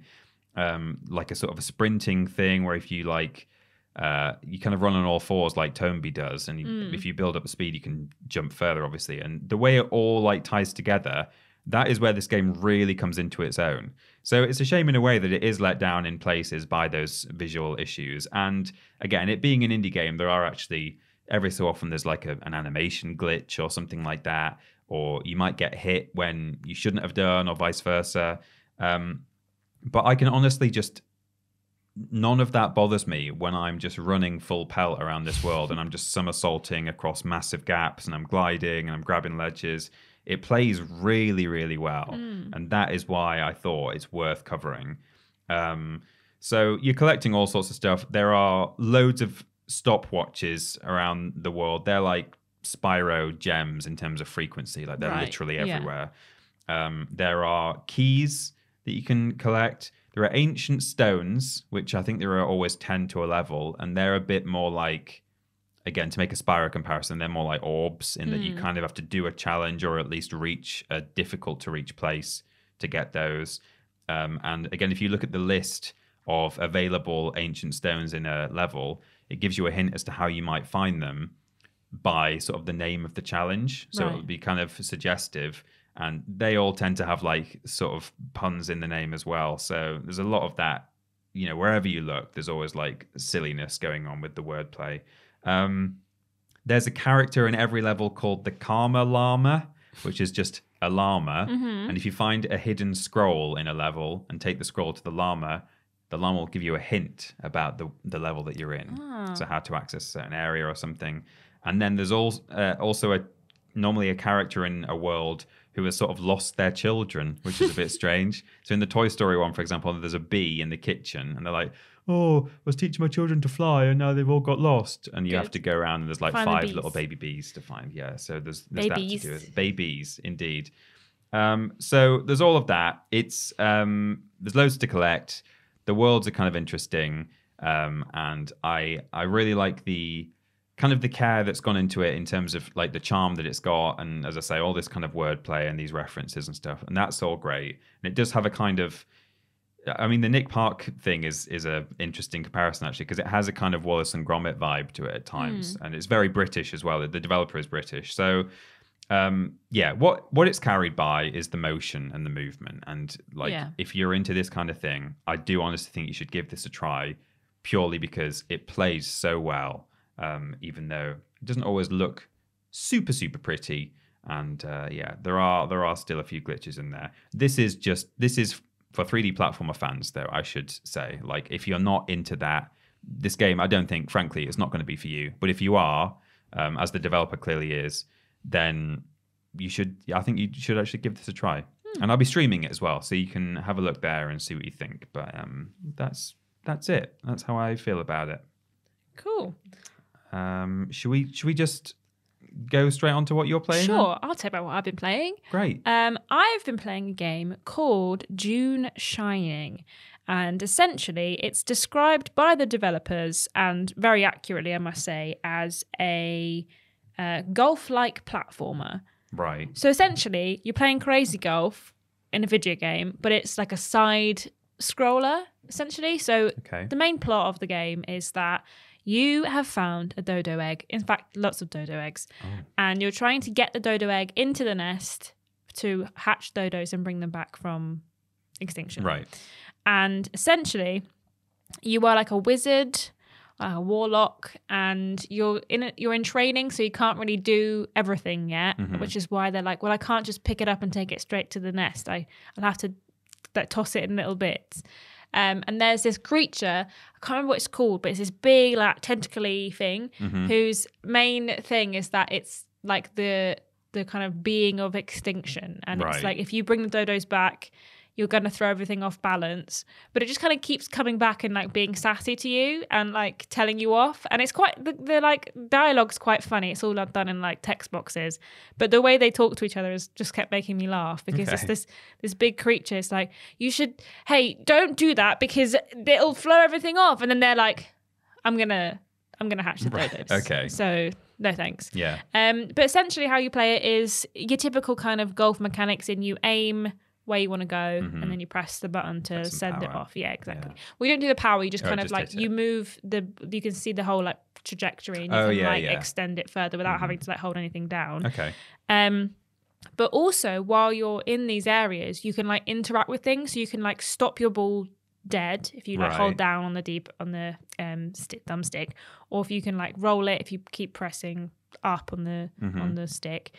um, like a sort of a sprinting thing where if you like. Uh, you kind of run on all fours like Tombi does, and you, if you build up the speed, you can jump further, obviously. And the way it all like ties together, that is where this game really comes into its own. So it's a shame in a way that it is let down in places by those visual issues. And again, it being an indie game, there are actually every so often there's like a, an animation glitch or something like that, or you might get hit when you shouldn't have done, or vice versa. Um, but I can honestly just none of that bothers me when I'm just running full pelt around this world and I'm just somersaulting across massive gaps and I'm gliding and I'm grabbing ledges. It plays really, really well. And that is why I thought it's worth covering. Um, so you're collecting all sorts of stuff. There are loads of stopwatches around the world. They're like Spyro gems in terms of frequency, like they're Right, literally yeah. everywhere. Um, there are keys that you can collect. There are ancient stones, which I think there are always 10 to a level, and they're a bit more like, again, to make a Spyro comparison, they're more like orbs in that you kind of have to do a challenge or at least reach a difficult to reach place to get those. Um, and again, if you look at the list of available ancient stones in a level, it gives you a hint as to how you might find them by sort of the name of the challenge. So it would be kind of suggestive. And they all tend to have like sort of puns in the name as well. So there's a lot of that, you know, wherever you look, there's always like silliness going on with the wordplay. Um, there's a character in every level called the Karma Llama, which is just a llama. And if you find a hidden scroll in a level and take the scroll to the llama, the llama will give you a hint about the, the level that you're in. So how to access a certain area or something. And then there's also uh, also a normally a character in a world who has sort of lost their children, which is a bit strange. So in the Toy Story one, for example, there's a bee in the kitchen, and they're like, "Oh, I was teaching my children to fly, and now they've all got lost." And you have to go around, and there's like Find five little baby bees to find. Yeah, so there's, there's that to Babies. do. with- Babies, indeed. Um, so there's all of that. It's um, there's loads to collect. The worlds are kind of interesting, um, and I I really like the kind of the care that's gone into it in terms of like the charm that it's got, and as I say, all this kind of wordplay and these references and stuff, and that's all great. And it does have a kind of I mean, the Nick Park thing is is a interesting comparison actually because it has a kind of Wallace and Gromit vibe to it at times, and it's very British as well. The developer is British, so um, yeah. What what it's carried by is the motion and the movement, and like Yeah. if you're into this kind of thing, I do honestly think you should give this a try, purely because it plays so well, um, even though it doesn't always look super super pretty. And uh, yeah, there are there are still a few glitches in there. This is just this is for 3D platformer fans, though. I should say, like if you're not into that, this game I don't think, frankly, is not going to be for you. But if you are, um, as the developer clearly is, then you should. I think you should actually give this a try. And I'll be streaming it as well, so you can have a look there and see what you think. But um, that's that's it. That's how I feel about it. Cool. Um, should we should we just go straight on to what you're playing? Sure, I'll tell you about what I've been playing. Great. Um, I've been playing a game called Joon Shining. And essentially, it's described by the developers, and very accurately, I must say, as a uh, golf like platformer. Right. So essentially, you're playing Crazy Golf in a video game, but it's like a side scroller, essentially. So Okay. the main plot of the game is that you have found a dodo egg. In fact, lots of dodo eggs. Oh. And you're trying to get the dodo egg into the nest to hatch dodos and bring them back from extinction. Right. And essentially, you are like a wizard, like a warlock, and you're in a, you're in training, so you can't really do everything yet. Mm-hmm. Which is why they're like, well, I can't just pick it up and take it straight to the nest. I I'll have to like, toss it in little bits. Um, and there's this creature, I can't remember what it's called, but it's this big, like, tentacly thing whose main thing is that it's like the the kind of being of extinction. And Right. it's like if you bring the dodos back, you're going to throw everything off balance. But it just kind of keeps coming back and like being sassy to you and like telling you off. And it's quite the, the like dialogue's quite funny. It's all done in like text boxes, but the way they talk to each other has just kept making me laugh because it's this this big creature. It's like you should, hey, don't do that because it'll flow everything off. And then they're like, I'm gonna I'm gonna hatch the Right, dodos. okay. So no thanks. Yeah. Um, but essentially, how you play it is your typical kind of golf mechanics in you aim where you want to go Mhm. and then you press the button to send it off. Yeah, exactly. Yeah. You don't do the power. You just Oh, kind of just like hit it. you move the. You can see the whole like trajectory and you Oh, can yeah, like yeah. extend it further without Mhm. having to like hold anything down. Okay. Um, but also while you're in these areas, you can like interact with things. So you can like stop your ball dead if you like Right. hold down on the deep on the um sti thumbstick, or if you can like roll it if you keep pressing up on the Mhm. on the stick.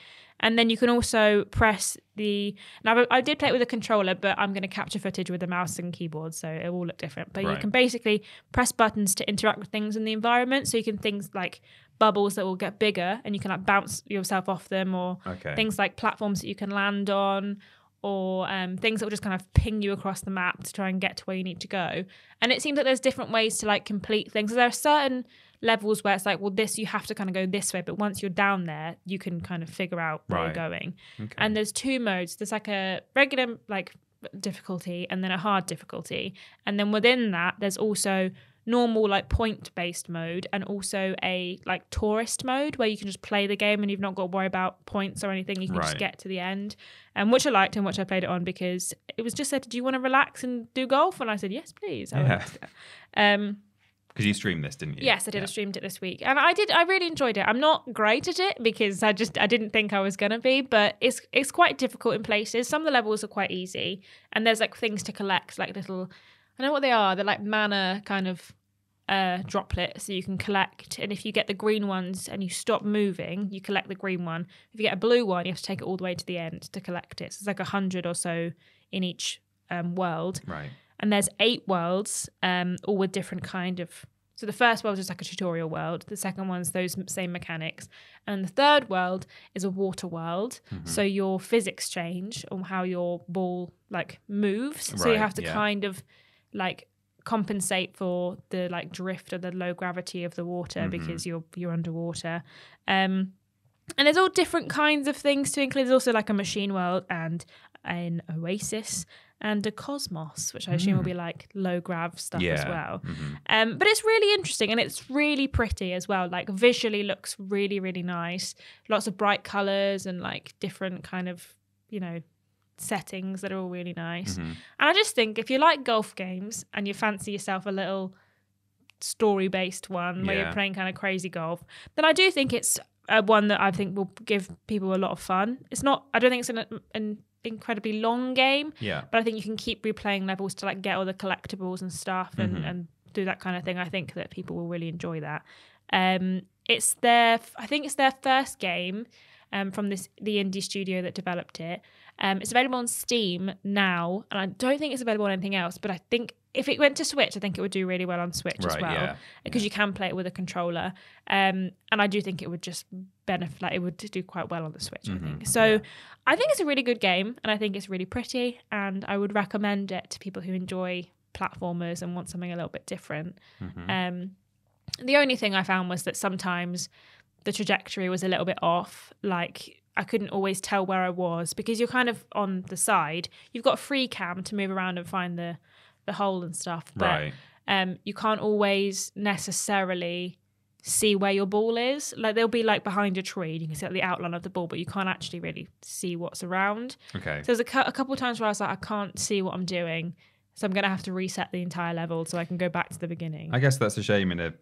And then you can also press the. Now I- did play it with a controller, but I'm going to capture footage with a mouse and keyboard, so it will look different. But you can basically press buttons to interact with things in the environment. So you can things like bubbles that will get bigger, and you can like bounce yourself off them, or Okay. things like platforms that you can land on or um, things that will just kind of ping you across the map to try and get to where you need to go and it seems like there's different ways to like complete things there are certain levels where it's like well this you have to kind of go this way but once you're down there you can kind of figure out where Right. you're going Okay. and there's two modes there's like a regular like difficulty and then a hard difficulty and then within that there's also normal like point based mode and also a like tourist mode where you can just play the game and you've not got to worry about points or anything you can just get to the end and which i liked and which i played it on because it was just said do you want to relax and do golf and i said yes please I Yeah. like to do that." um Because you streamed this, didn't you? Yes, I did. Yeah. I streamed it this week, and I did. I really enjoyed it. I'm not great at it because I just I didn't think I was gonna be, but it's it's quite difficult in places. Some of the levels are quite easy, and there's like things to collect, like little. I know what they are. They're like mana kind of uh droplets that you can collect, and if you get the green ones and you stop moving, you collect the green one. If you get a blue one, you have to take it all the way to the end to collect it. So it's like a hundred or so in each um, world Right. And there's eight worlds, um, all with different kind of. So the first world is like a tutorial world. The second one's those same mechanics, and the third world is a water world. Mm-hmm. So your physics change on how your ball like moves. so you have to yeah. kind of like compensate for the like drift or the low gravity of the water Mm-hmm. because you're you're underwater. Um, and there's all different kinds of things to include. There's also like a machine world and an oasis and a cosmos, which I assume will be like low grav stuff as Mm. Yeah. well. Mhm. Um, but it's really interesting and it's really pretty as well. Like visually looks really, really nice. Lots of bright colors and like different kind of, you know, settings that are all really nice. Mhm. And I just think if you like golf games and you fancy yourself a little story based one where Yeah. you're playing kind of crazy golf, then I do think it's uh, one that I think will give people a lot of fun. It's not, I don't think it's an, an incredibly long game, Yeah. but I think you can keep replaying levels to like get all the collectibles and stuff and, Mhm. and do that kind of thing. I think that people will really enjoy that. Um, it's their, I think it's their first game um, from this the indie studio that developed it. Um, it's available on Steam now, and I don't think it's available on anything else. But I think if it went to Switch, I think it would do really well on Switch as Right, well yeah, because you can play it with a controller. Um, and I do think it would just benefit, like it would do quite well on the Switch. I Mhm, think so. I think it's a really good game, and I think it's really pretty, and I would recommend it to people who enjoy platformers and want something a little bit different. Mhm. Um, the only thing I found was that sometimes the trajectory was a little bit off. Like I couldn't always tell where I was because you're kind of on the side. You've got a free cam to move around and find the the hole and stuff, but Right. um, you can't always necessarily see where your ball is. Like they'll be like behind a tree, and you can see like, the outline of the ball, but you can't actually really see what's around. Okay. So there's a, cou- a couple of times where I was like, I can't see what I'm doing, so I'm gonna have to reset the entire level so I can go back to the beginning. I guess that's a shame in a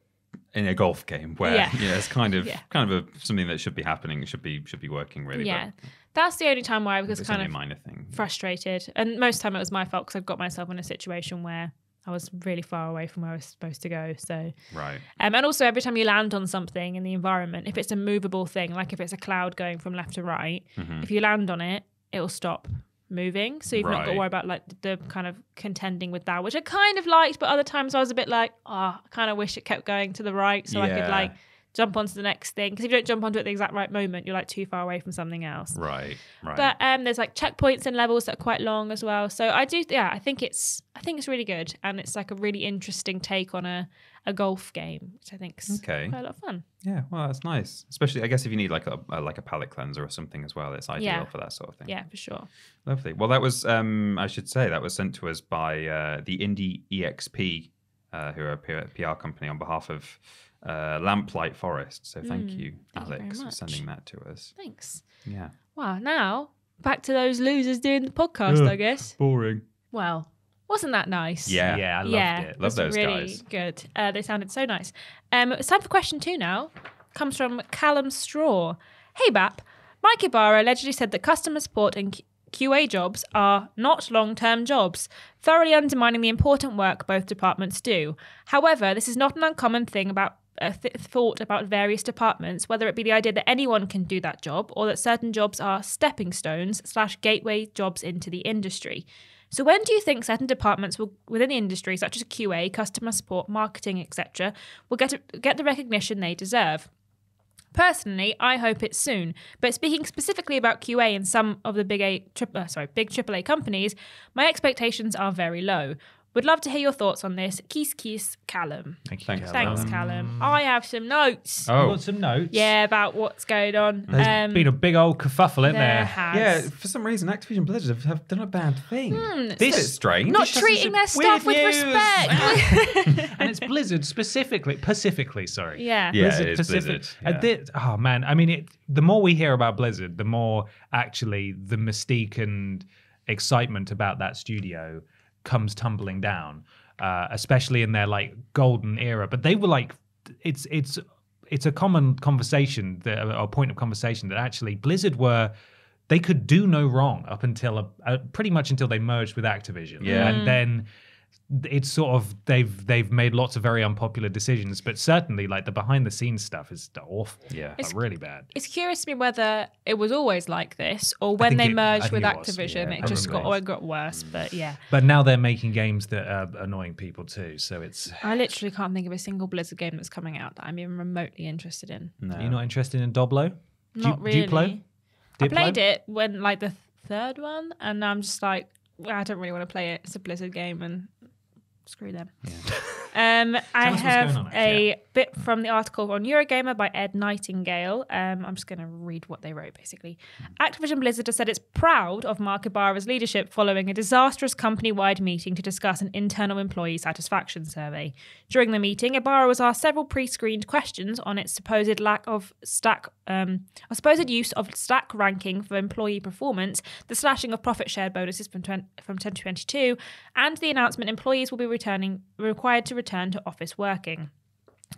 in a golf game where Yeah. yeah, it's kind of Yeah. kind of a, something that should be happening, should be should be working really. yeah, that's the only time where I was kind of minor thing. frustrated, and most of the time it was my fault because I'd got myself in a situation where I was really far away from where I was supposed to go. So, Right. um, and also every time you land on something in the environment, if it's a movable thing, like if it's a cloud going from left to right, Mhm. if you land on it, it'll stop moving. So you've not got to worry about like the kind of contending with that, which I kind of liked, but other times I was a bit like, oh, I kind of wish it kept going to the right so I could like jump onto the next thing. Because if you don't jump onto it at the exact right moment, you're like too far away from something else. Right. Right. But um, there's like checkpoints and levels that are quite long as well. So I do, yeah, I think it's, I think it's really good, and it's like a really interesting take on a, a golf game, which I think is Okay. quite a lot of fun. yeah. Well, that's nice. Especially, I guess, if you need like a, a like a palate cleanser or something as well, it's ideal Yeah. for that sort of thing. Yeah, for sure. Lovely. Well, that was, um, I should say, that was sent to us by uh, the Indie EXP, uh, who are a PR company on behalf of uh, Lamplight Forest. So thank you, Mm, you very Alex, for sending that to us. Thanks. Yeah. Wow. Now back to those losers doing the podcast, I guess. Boring. Well, wasn't that nice? Yeah. Yeah, I loved yeah, it. it Love was those really guys. good. Uh, they sounded so nice. Um, it's time for question two now. Comes from Callum Straw. Hey, Bap. Mike Ybarra allegedly said that customer support and Q- QA jobs are not long term jobs, thoroughly undermining the important work both departments do. However, this is not an uncommon thing about. A th- thought about various departments, whether it be the idea that anyone can do that job or that certain jobs are stepping stones slash gateway jobs into the industry. So when do you think certain departments will, within the industry, such as QA, customer support, marketing, etc., will get get the recognition they deserve? Personally, I hope it's soon. But speaking specifically about QA in some of the big A, tri- uh, sorry, big AAA companies, my expectations are very low. Would love to hear your thoughts on this. Kiss, kiss, Callum. Thank you. Thanks, Callum. Thanks, Callum. I have some notes. I've Oh, got some notes. Yeah, about what's going on. There's um, been a big old kerfuffle in there there. has. yeah. For some reason, Activision Blizzard have, have done a bad thing. Hmm, this is strange. not It's treating their some staff with news. respect. and it's Blizzard specifically, Pacifically, sorry. yeah. Yeah, Blizzard it is Pacific. Blizzard, Uh, yeah. thi- oh man, I mean, it, the more we hear about Blizzard, the more actually the mystique and excitement about that studio comes tumbling down, uh, especially in their like golden era. But they were like, it's it's it's a common conversation, that, or point of conversation that actually Blizzard were. They could do no wrong up until a, uh, pretty much until they merged with Activision, Yeah. and then it's sort of they've they've made lots of very unpopular decisions, but certainly like the behind the scenes stuff is awful. Yeah. like, really bad. It's curious to me whether it was always like this or when they it- merged with it was, Activision, yeah, it just got probably. oh, it got worse. But yeah, But now they're making games that are annoying people too. So it's I literally can't think of a single Blizzard game that's coming out that I'm even remotely interested in. No. you're not interested in Doblo? Du- Not really. Duplo? I played it when like the third one, and I'm just like, I don't really want to play it. It's a Blizzard game, and screw them. Um, I have a bit from the article on Eurogamer by Ed Nightingale. Um, I'm just going to read what they wrote basically. Activision Blizzard has said it's proud of Mark Ybarra's leadership following a disastrous company wide meeting to discuss an internal employee satisfaction survey. During the meeting, Ybarra was asked several pre screened questions on its supposed lack of stack, um, or supposed use of stack ranking for employee performance, the slashing of profit shared bonuses from, 20, from 2022, and the announcement employees will be returning required to return to office working.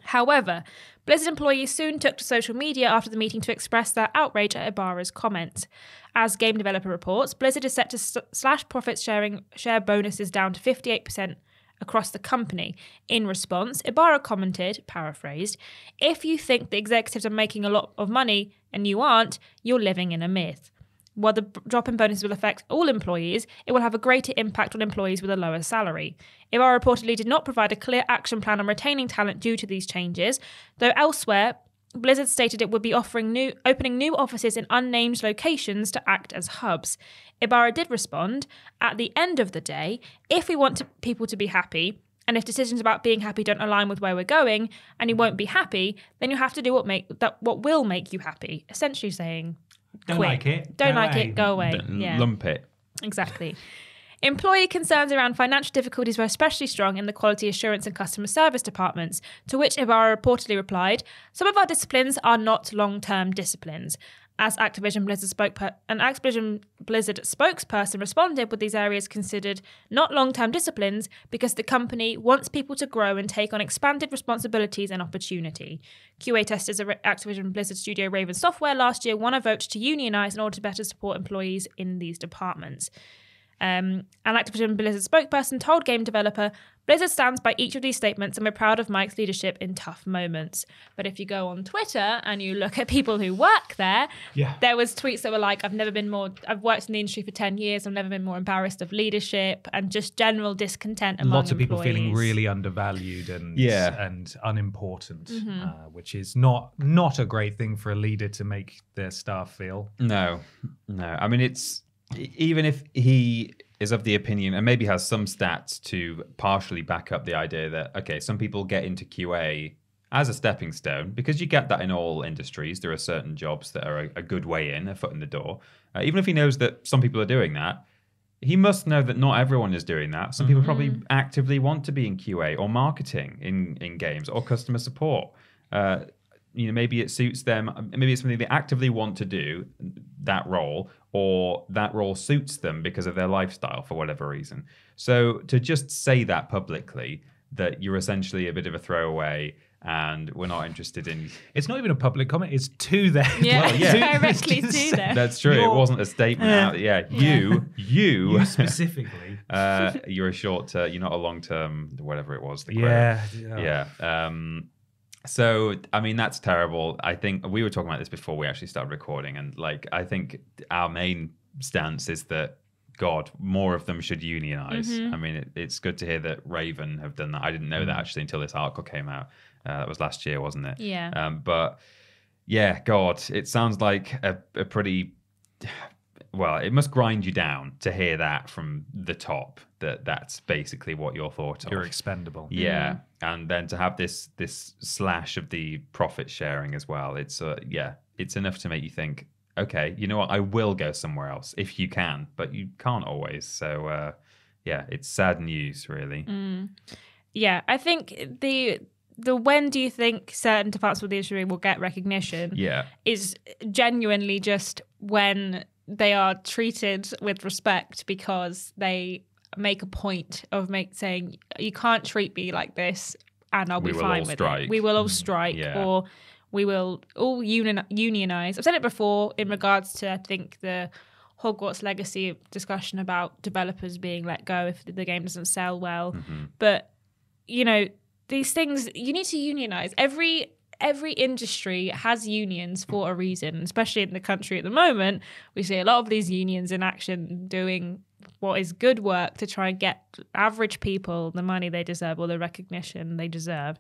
However, Blizzard employees soon took to social media after the meeting to express their outrage at Ybarra's comments. As Game Developer reports, Blizzard is set to slash profit sharing share bonuses down to 58% across the company. In response, Ybarra commented, paraphrased, "If you think the executives are making a lot of money and you aren't, you're living in a myth." While the drop in bonuses will affect all employees, it will have a greater impact on employees with a lower salary. Ybarra reportedly did not provide a clear action plan on retaining talent due to these changes, though elsewhere, Blizzard stated it would be offering new, opening new offices in unnamed locations to act as hubs. Ybarra did respond, "At the end of the day, if we want to, people to be happy." And if decisions about being happy don't align with where we're going, and you won't be happy, then you have to do what make that what will make you happy. Essentially saying, Don't quit. like it. Don't Go like away. it. Go away. L- Yeah, Lump it. exactly. Employee concerns around financial difficulties were especially strong in the quality assurance and customer service departments, to which Ybarra reportedly replied, Some of our disciplines are not long term disciplines. As Activision Blizzard spoke an Activision Blizzard spokesperson responded with these areas considered not long-term disciplines because the company wants people to grow and take on expanded responsibilities and opportunity. QA testers at Activision Blizzard studio Raven Software last year won a vote to unionize in order to better support employees in these departments. Um, an Activision Blizzard spokesperson told game developer, Blizzard stands by each of these statements and we're proud of Mike's leadership in tough moments. But if you go on Twitter and you look at people who work there, Yeah. there was tweets that were like, I've never been more, I've worked in the industry for 10 years, I've never been more embarrassed of leadership and just general discontent among Lots of people feeling really undervalued and Yeah. and unimportant, Mm-hmm. uh, which is not not a great thing for a leader to make their staff feel. No, no. I mean, it's even if he is of the opinion and maybe has some stats to partially back up the idea that okay, some people get into QA as a stepping stone because you get that in all industries. There are certain jobs that are a, a good way in, a foot in the door. Uh, even if he knows that some people are doing that, he must know that not everyone is doing that. Some people probably actively want to be in QA or marketing in in games or customer support. Uh, you know, maybe it suits them. Maybe it's something they actively want to do that role, or that role suits them because of their lifestyle for whatever reason. So to just say that publicly, that you're essentially a bit of a throwaway and we're not interested in It's not even a public comment; it's to them. Yeah, Well, yeah. directly to them. That's true. It You're- wasn't a statement. out. Yeah, you, you, you specifically. uh, you're a short. Uh, you're not a long term. Whatever it was. The quote. yeah, Yeah. Um, so I mean that's terrible. I think we were talking about this before we actually started recording, and like I think our main stance is that God, more of them should unionize. I mean, it, it's good to hear that Raven have done that. I didn't know that actually until this article came out. Uh, that was last year, wasn't it? Yeah. Um, but yeah, God, it sounds like a, a pretty well. It must grind you down to hear that from the top. That that's basically what you're thought of. you're expendable. Yeah, and then to have this this slash of the profit sharing as well, it's uh, yeah, it's enough to make you think, okay, you know what, I will go somewhere else if you can, but you can't always. So uh, yeah, it's sad news, really. Yeah, I think the the when do you think certain departments of the industry will get recognition Yeah, is genuinely just when they are treated with respect because they make a point of make saying you can't treat me like this and I'll We be will fine all with strike." it. We will all strike Yeah. or we will all union, unionize. I've said it before in regards to I think the Hogwarts Legacy discussion about developers being let go if the game doesn't sell well. Mm-hmm. But you know, these things you need to unionize. Every every industry has unions for a reason, especially in the country at the moment. We see a lot of these unions in action doing what is good work to try and get average people the money they deserve or the recognition they deserve.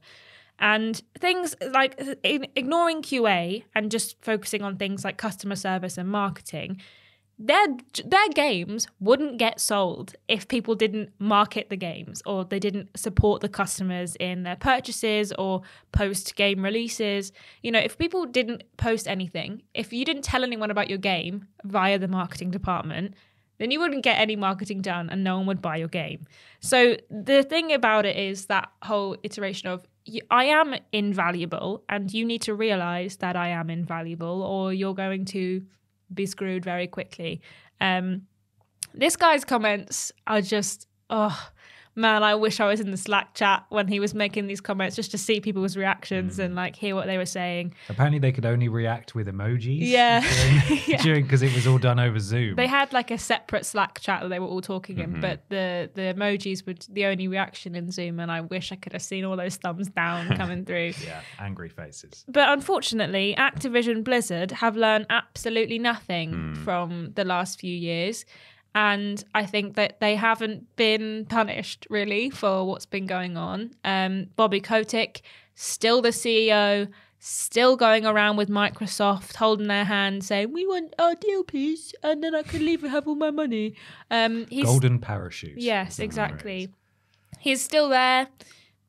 And things like in- ignoring QA and just focusing on things like customer service and marketing, their their games wouldn't get sold if people didn't market the games or they didn't support the customers in their purchases or post game releases. You know, if people didn't post anything, if you didn't tell anyone about your game via the marketing department, then you wouldn't get any marketing done and no one would buy your game. So the thing about it is that whole iteration of I am invaluable and you need to realize that I am invaluable or you're going to be screwed very quickly. Um, this guy's comments are just, oh man, I wish I was in the Slack chat when he was making these comments just to see people's reactions and like hear what they were saying. Apparently, they could only react with emojis. Yeah. Yeah. During because it was all done over Zoom. They had like a separate Slack chat that they were all talking Mm-hmm. in, but the the emojis were the only reaction in Zoom, and I wish I could have seen all those thumbs down coming through. yeah, angry faces. But unfortunately, Activision Blizzard have learned absolutely nothing from the last few years. And I think that they haven't been punished really for what's been going on. Um, Bobby Kotick, still the CEO, still going around with Microsoft, holding their hand, saying, We want our deal, please, and then I can leave and have all my money. Um, he's Golden parachute. Yes, exactly. He's still there.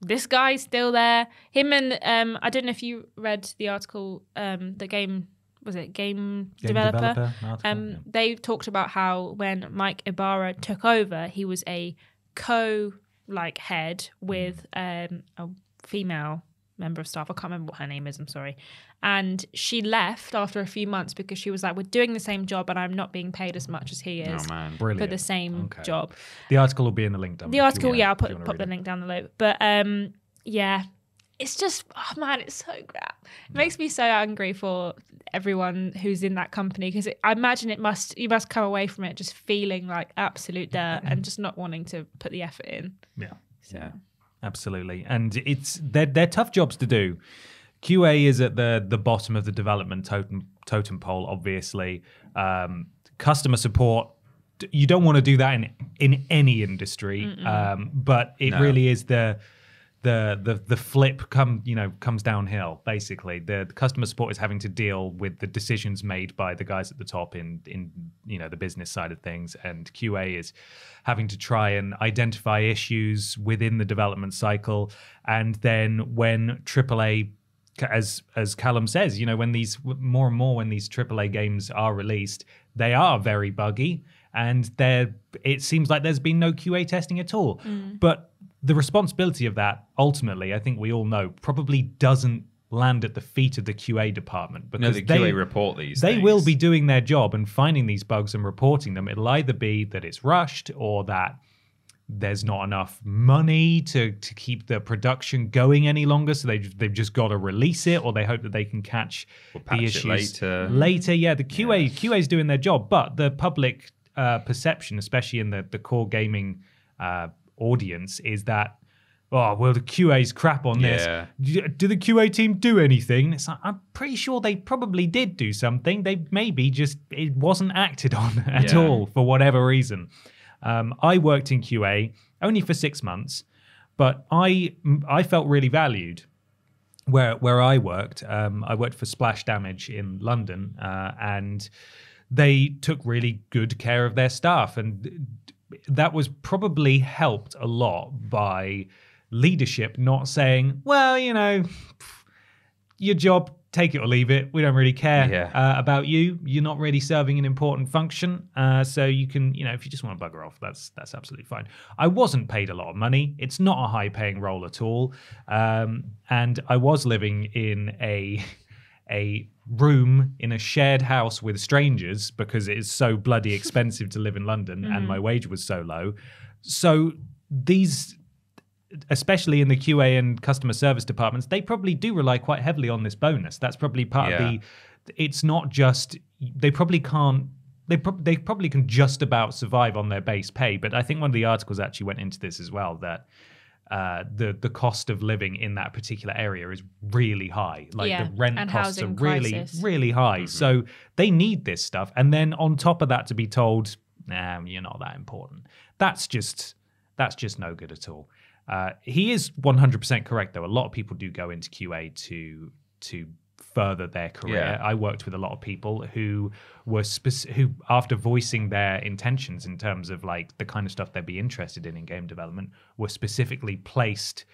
This guy's still there. Him and um, I don't know if you read the article. Um, the game was it game, Game developer. developer article, Um, yeah. they talked about how when Mike Ybarra took over, he was a co like head with um, a female member of staff. I can't remember what her name is. I'm sorry. And she left after a few months because she was like, "We're doing the same job, and I'm not being paid as much as he is Oh man, for the same Okay. job." The article will be in the link down. The article, wanna- yeah, I'll put put the it. link down the low. But um, yeah, it's just oh man, it's so crap. It makes me so angry for everyone who's in that company because I imagine it must you must come away from it just feeling like absolute dirt and just not wanting to put the effort in. Yeah. Yeah. Absolutely, and it's they're they're tough jobs to do. QA is at the the bottom of the development totem totem pole. Obviously, um, customer support. You don't want to do that in in any industry, um, but it No. really is the the the the flip come you know comes downhill basically. The, the customer support is having to deal with the decisions made by the guys at the top in in you know the business side of things. And qa is having to try and identify issues within the development cycle. And then when aaa as as Callum says, you know, when these more and more when these AAA games are released, they are very buggy, and there it seems like there's been no QA testing at all. Mm. But the responsibility of that, ultimately, I think we all know, probably doesn't land at the feet of the QA department because No, the they, QA report these. they things. will be doing their job and finding these bugs and reporting them. It'll either be that it's rushed or that there's not enough money to to keep the production going any longer, so they they've just got to release it, or they hope that they can catch patch the issues later. Later, yeah, the QA QA is doing their job, but the public uh, perception, especially in the the core gaming uh, audience, is that. Oh well, the QA's crap on Yeah. this. Do- Do the QA team do anything? It's like, I'm pretty sure they probably did do something. They maybe just it wasn't acted on at Yeah. all for whatever reason. Um, I worked in QA only for six months, but I I felt really valued where where I worked. Um, I worked for Splash Damage in London, uh, and they took really good care of their staff, and that was probably helped a lot by leadership not saying, "Well, you know, your job." Take it or leave it. We don't really care Yeah. uh, about you. You're not really serving an important function, uh, so you can, you know, if you just want to bugger off, that's that's absolutely fine. I wasn't paid a lot of money. It's not a high-paying role at all, um, and I was living in a a room in a shared house with strangers because it is so bloody expensive to live in London, and my mm-hmm. wage was so low. So these especially in the QA and customer service departments, they probably do rely quite heavily on this bonus. That's probably part Yeah. of the. It's not just they probably can't. They prob- they probably can just about survive on their base pay. But I think one of the articles actually went into this as well that. Uh, the the cost of living in that particular area is really high. Like Yeah, the rent and costs are really crisis. really high. So they need this stuff, and then on top of that, to be told, "Nah, you're not that important." That's just that's just no good at all. Uh, he is 100% correct, though. A lot of people do go into QA to to further their career. Yeah. I worked with a lot of people who were spec- who, after voicing their intentions in terms of like the kind of stuff they'd be interested in in game development, were specifically placed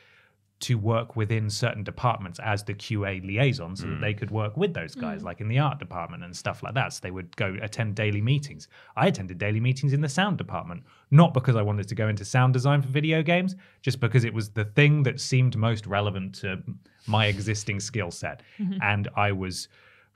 to work within certain departments as the QA liaison so that hmm. they could work with those guys, hmm. like in the art department and stuff like that. So they would go attend daily meetings. I attended daily meetings in the sound department, not because I wanted to go into sound design for video games, just because it was the thing that seemed most relevant to my existing skill set. Mm-hmm. And I was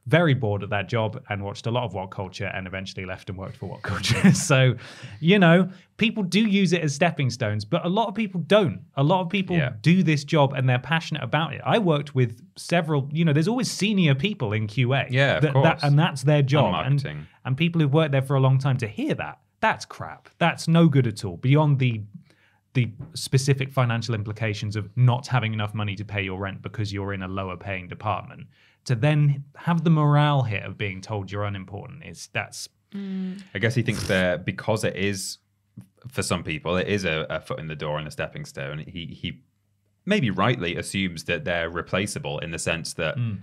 very bored at that job and watched a lot of WhatCulture and eventually left and worked for WhatCulture. so, you know, people do use it as stepping stones, but a lot of people don't. A lot of people Yeah. do this job and they're passionate about it. I worked with several, you know, there's always senior people in QA. Yeah, of that- course. and that's their job. And, marketing. and people who've worked there for a long time to hear that, that's crap. That's no good at all. Beyond the the specific financial implications of not having enough money to pay your rent because you're in a lower paying department to then have the morale hit of being told you're unimportant is that's mm. I guess he thinks that because it is, for some people, it is a, a foot in the door and a stepping stone. He he maybe rightly assumes that they're replaceable in the sense that mm.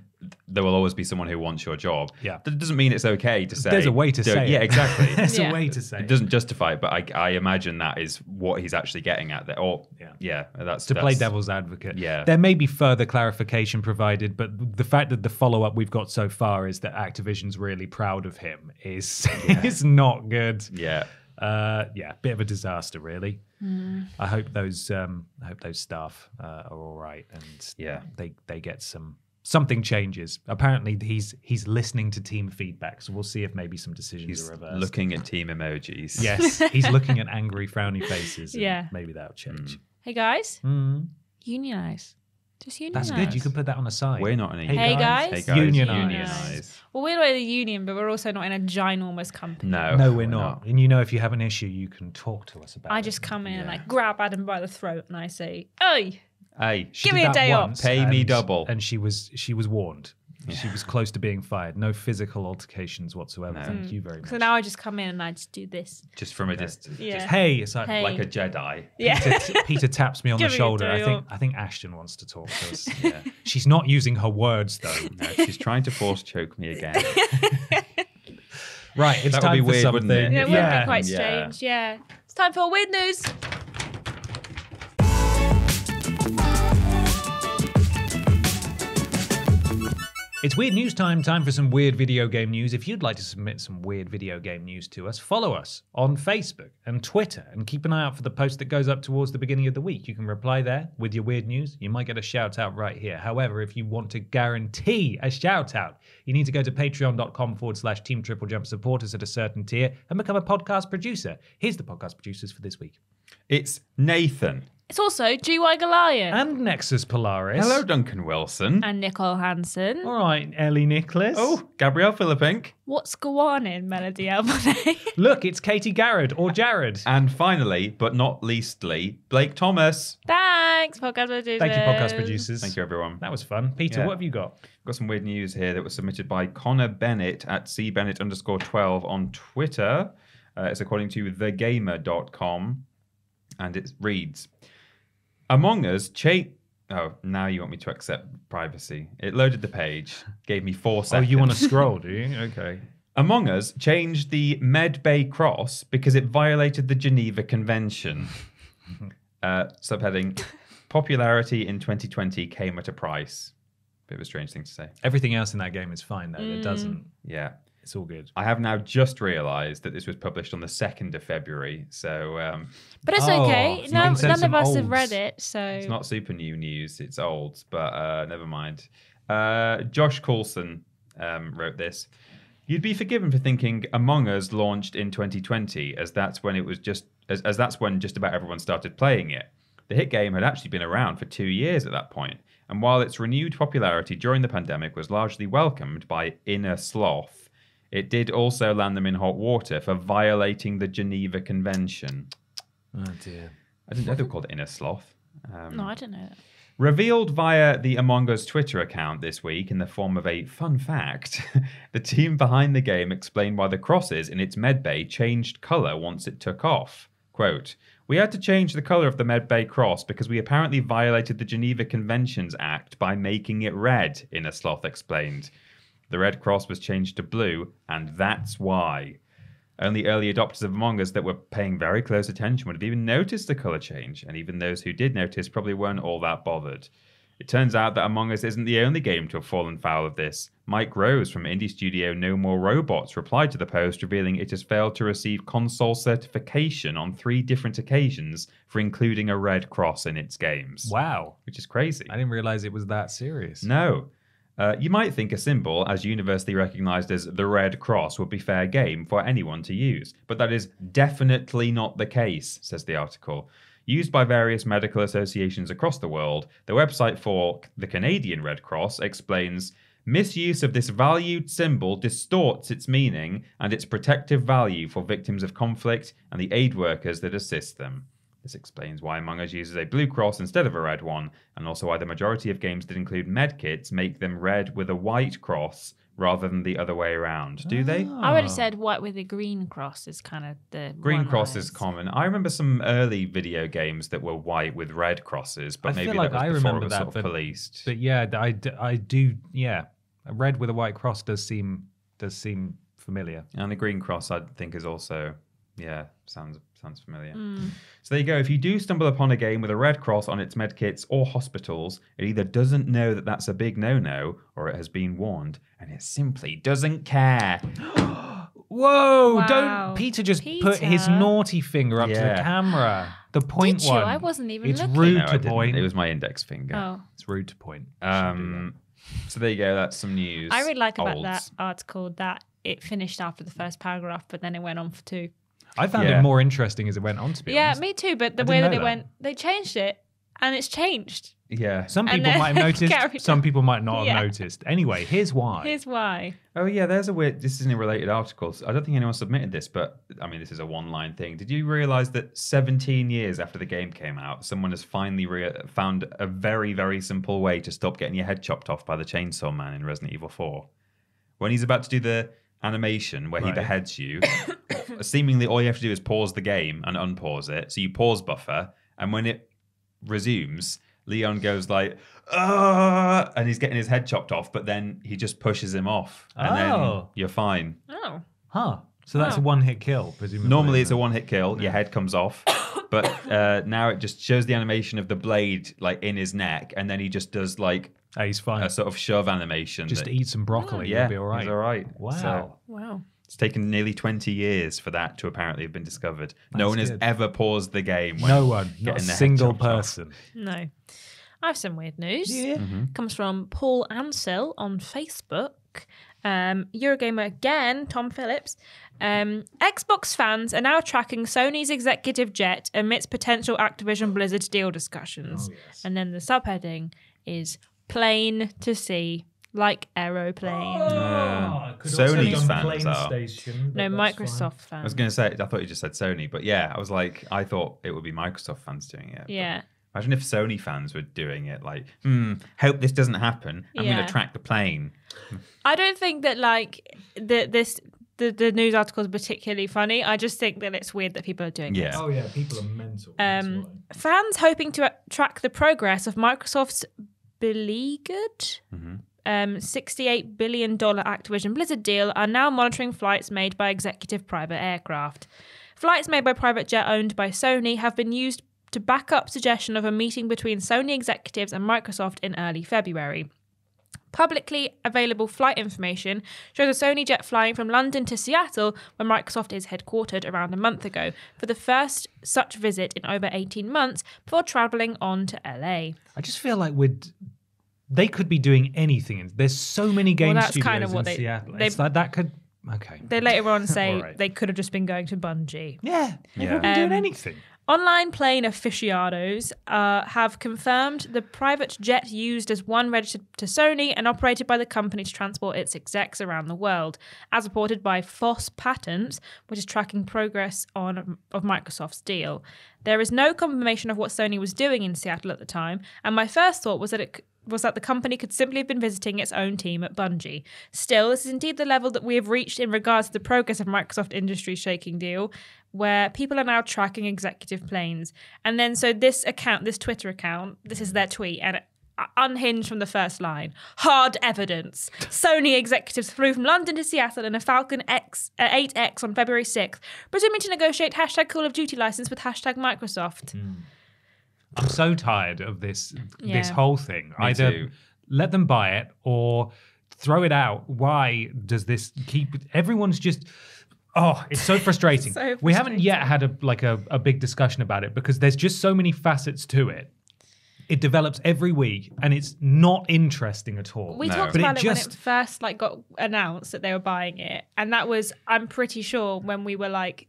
There will always be someone who wants your job. Yeah. that doesn't mean it's okay to say. there's a way to don't- say Yeah, it. exactly. there's Yeah. a way to say it it. doesn't justify it, but I, I imagine that is what he's actually getting at. There, or Yeah. yeah, that's to play devil's advocate. Yeah. There may be further clarification provided, but the fact that the follow up we've got so far is that Activision's really proud of him is is not good. Yeah, Uh, yeah, bit of a disaster, really. I hope those um, I hope those staff uh, are all right and Yeah. they they get some something changes. Apparently, he's he's listening to team feedback, so we'll see if maybe some decisions he's are reversed. looking at team emojis. Yes, he's looking at angry, frowny faces. and Yeah. maybe that'll change. Hey guys, Mm. unionize. Just unionize. That's good. You can put that on the side. We're not in a Hey, Hey, guys. Hey guys, Unionize. unionize. Well, we're not in a union, but we're also not in a ginormous company. No, No, we're not. And you know, if you have an issue, you can talk to us about it. I just come in and Yeah. I grab Adam by the throat and I say, "Oi, Hey, She Give did me a that day off. once, Pay me double. And she was she was warned. She was close to being fired. No physical altercations whatsoever. No. Thank you mm. very much. So now I just come in and I just do this. just from a distance, Yeah. just hey, it's like, Hey. like a Jedi. Yeah. Peter, Peter taps me on the Give me a shoulder. I think. I think Ashton wants to talk to us. Yeah. She's not using her words though. No, she's trying to force choke me again. Right, it's That would time be for weird, something. wouldn't it? Yeah, it would Yeah. be quite Yeah. strange. Yeah. It's time for weird news. It's weird news time. Time for some weird video game news. If you'd like to submit some weird video game news to us, follow us on Facebook and Twitter and keep an eye out for the post that goes up towards the beginning of the week. You can reply there with your weird news. You might get a shout out right here. However, if you want to guarantee a shout out, you need to go to patreon.com forward slash team triple jump support us at a certain tier and become a podcast producer. Here's the podcast producers for this week. it's Nathan. It's also GY Goliath And Nexus Polaris. Hello, Duncan Wilson. and Nicole Hansen. All right, Ellie Nicholas. Oh, Gabrielle Philippink. What's going on, in Melody Albonet? Look, it's Katie Garrett or Jared. And finally, but not leastly, Blake Thomas. Thanks, podcast producers. Thank you, podcast producers. Thank you, everyone. That was fun. Peter, Yeah. what have you got? Got some weird news here that was submitted by Connor Bennett at cbennett underscore 12 on Twitter. Uh, it's according to thegamer.com. And it reads Among Us, cha- Oh, now you want me to accept privacy. It loaded the page, gave me four Oh, seconds. Oh, you want to scroll, do you? Okay. Among Us changed the Med Bay cross because it violated the Geneva Convention. uh, subheading Popularity in 2020 came at a price. Bit of a strange thing to say. Everything else in that game is fine, though. It doesn't. Yeah. It's all good. I have now just realised that this was published on the 2nd of February. So um, But it's Oh, okay. No, none of us have read it, so it's not super new news. It's old, but uh, never mind. Uh, Josh Coulson um, wrote this. You'd be forgiven for thinking Among Us launched in 2020, as that's when it was just as, as that's when just about everyone started playing it. The hit game had actually been around for two years at that point, and while its renewed popularity during the pandemic was largely welcomed by Innersloth, it did also land them in hot water for violating the Geneva Convention. Oh, dear. I didn't know they were called Innersloth. Um, no, I don't know. Revealed via the Among Us Twitter account this week in the form of a fun fact, the team behind the game explained why the crosses in its medbay changed colour once it took off. Quote, We had to change the colour of the medbay cross because we apparently violated the Geneva Conventions Act by making it red, Innersloth explained. The red cross was changed to blue, and that's why. Only early adopters of Among Us that were paying very close attention would have even noticed the colour change, and even those who did notice probably weren't all that bothered. It turns out that Among Us isn't the only game to have fallen foul of this. Mike Rose from indie studio No More Robots replied to the post revealing it has failed to receive console certification on three different occasions for including a red cross in its games. Wow. Which is crazy. I didn't realize it was that serious. No. Uh, you might think a symbol, as universally recognized as the red cross, would be fair game for anyone to use, but that is definitely not the case, says the article. Used by various medical associations across the world, the website for the Canadian Red Cross explains misuse of this valued symbol distorts its meaning and its protective value for victims of conflict and the aid workers that assist them. This explains why Among Us uses a blue cross instead of a red one, and also why the majority of games that include medkits make them red with a white cross rather than the other way around. Do they? I would have ah. said white with a green cross is kind of the Green one cross is common. I remember some early video games that were white with red crosses, but I maybe feel like that was I before remember it was that, sort of but- policed. But yeah, I, d- I do. Yeah, a red with a white cross does seem does seem familiar. And the green cross, I think, is also yeah sounds sounds familiar. Mm. So there you go. If you do stumble upon a game with a red cross on its medkits or hospitals, it either doesn't know that that's a big no-no, or it has been warned and it simply doesn't care. Whoa! Wow. Don't Peter just put his naughty finger up to the camera. The point Did you? I wasn't even It's looking. rude No, I to didn't. point. It was my index finger. Oh, It's rude to point. You shouldn't do Um. So there you go. That's some news. I really like about Olds. that article that it finished after the first paragraph, but then it went on for two. That. I found Yeah. it more interesting as it went on. To be Yeah, honest. me too. But the I way didn't that it that. went, they changed it, and it's changed. Yeah. Some And people might have noticed, some people might not Yeah. have noticed. Anyway, here's why. Here's why. Oh yeah, there's a weird. This isn't a related article. I don't think anyone submitted this, but I mean, this is a one-line thing. Did you realize that 17 years after the game came out, someone has finally re- found a very, very simple way to stop getting your head chopped off by the chainsaw man in Resident Evil 4? When he's about to do the animation where he beheads you, seemingly all you have to do is pause the game and unpause it. So you pause buffer, and when it resumes, Leon goes like, "Ah," and he's getting his head chopped off, but then he just pushes him off, and then Oh. you're fine. Oh. Huh. So that's a Oh. one hit kill, presumably. Normally, it's a one-hit kill. Your head comes off, but uh, now it just shows the animation of the blade like in his neck, and then he just does like Oh, he's fine. a sort of shove animation. Just that- eat some broccoli. yeah, You'll be all right. he's all right. Wow. So Wow. it's taken nearly 20 years for that to apparently have been discovered. no That's one has ever paused the game. When no one, not a getting their head single chopped off. person. No. I have some weird news. Yeah. Comes from Paul Ansell on Facebook. Um, Eurogamer again, Tom Phillips. Um, Xbox fans are now tracking Sony's executive jet amidst potential Activision Blizzard deal discussions. Oh, yes. And then the subheading is plain to see, like aeroplane. Could also Sony's done fans Plain are. Station, no, but that's fine. Microsoft I was going to say, I thought you just said Sony, but yeah, I was like, I thought it would be Microsoft fans doing it. but Yeah. Imagine if Sony fans were doing it, like, hmm, hope this doesn't happen. I'm going to track the plane. I don't think that like the this the, the news article is particularly funny. I just think that it's weird that people are doing Yeah. this. Oh yeah, people are mental. that's Um, why. fans hoping to track the progress of Microsoft's beleaguered Mm-hmm. um, $68 billion Activision Blizzard deal are now monitoring flights made by executive private aircraft. Flights made by private jet owned by Sony have been used to back up suggestion of a meeting between Sony executives and Microsoft in early February. Publicly available flight information shows a Sony jet flying from London to Seattle, where Microsoft is headquartered, around a month ago, for the first such visit in over 18 months before travelling on to LA. I just feel like we'd. They could be doing anything. There's so many game that's studios kind of what in they- Seattle. they- like that could. Okay. They later on say right. they could have just been going to Bungie. yeah. They Yeah. be doing Um, anything. Online plane aficionados uh, have confirmed the private jet used as one registered to Sony and operated by the company to transport its execs around the world, as reported by FOSS Patents, which is tracking progress on of Microsoft's deal. There is no confirmation of what Sony was doing in Seattle at the time, and my first thought was that it was that the company could simply have been visiting its own team at Bungie. Still, this is indeed the level that we have reached in regards to the progress of Microsoft Industries shaking deal, where people are now tracking executive planes. And then, so this account, this Twitter account, this is their tweet, and it, unhinged from the first line. Hard evidence. Sony executives flew from London to Seattle in a Falcon X, uh, 8X on February 6th, presuming to negotiate hashtag Call of Duty license with hashtag Microsoft. I'm so tired of this this whole thing. Me Either too. let them buy it or throw it out. Why does this keep everyone's just Oh, it's so frustrating. So We haven't yet had a like a, a big discussion about it because there's just so many facets to it. It develops every week and it's not interesting at all. We No. talked But about it, when just- it first like got announced that they were buying it, and that was I'm pretty sure when we were like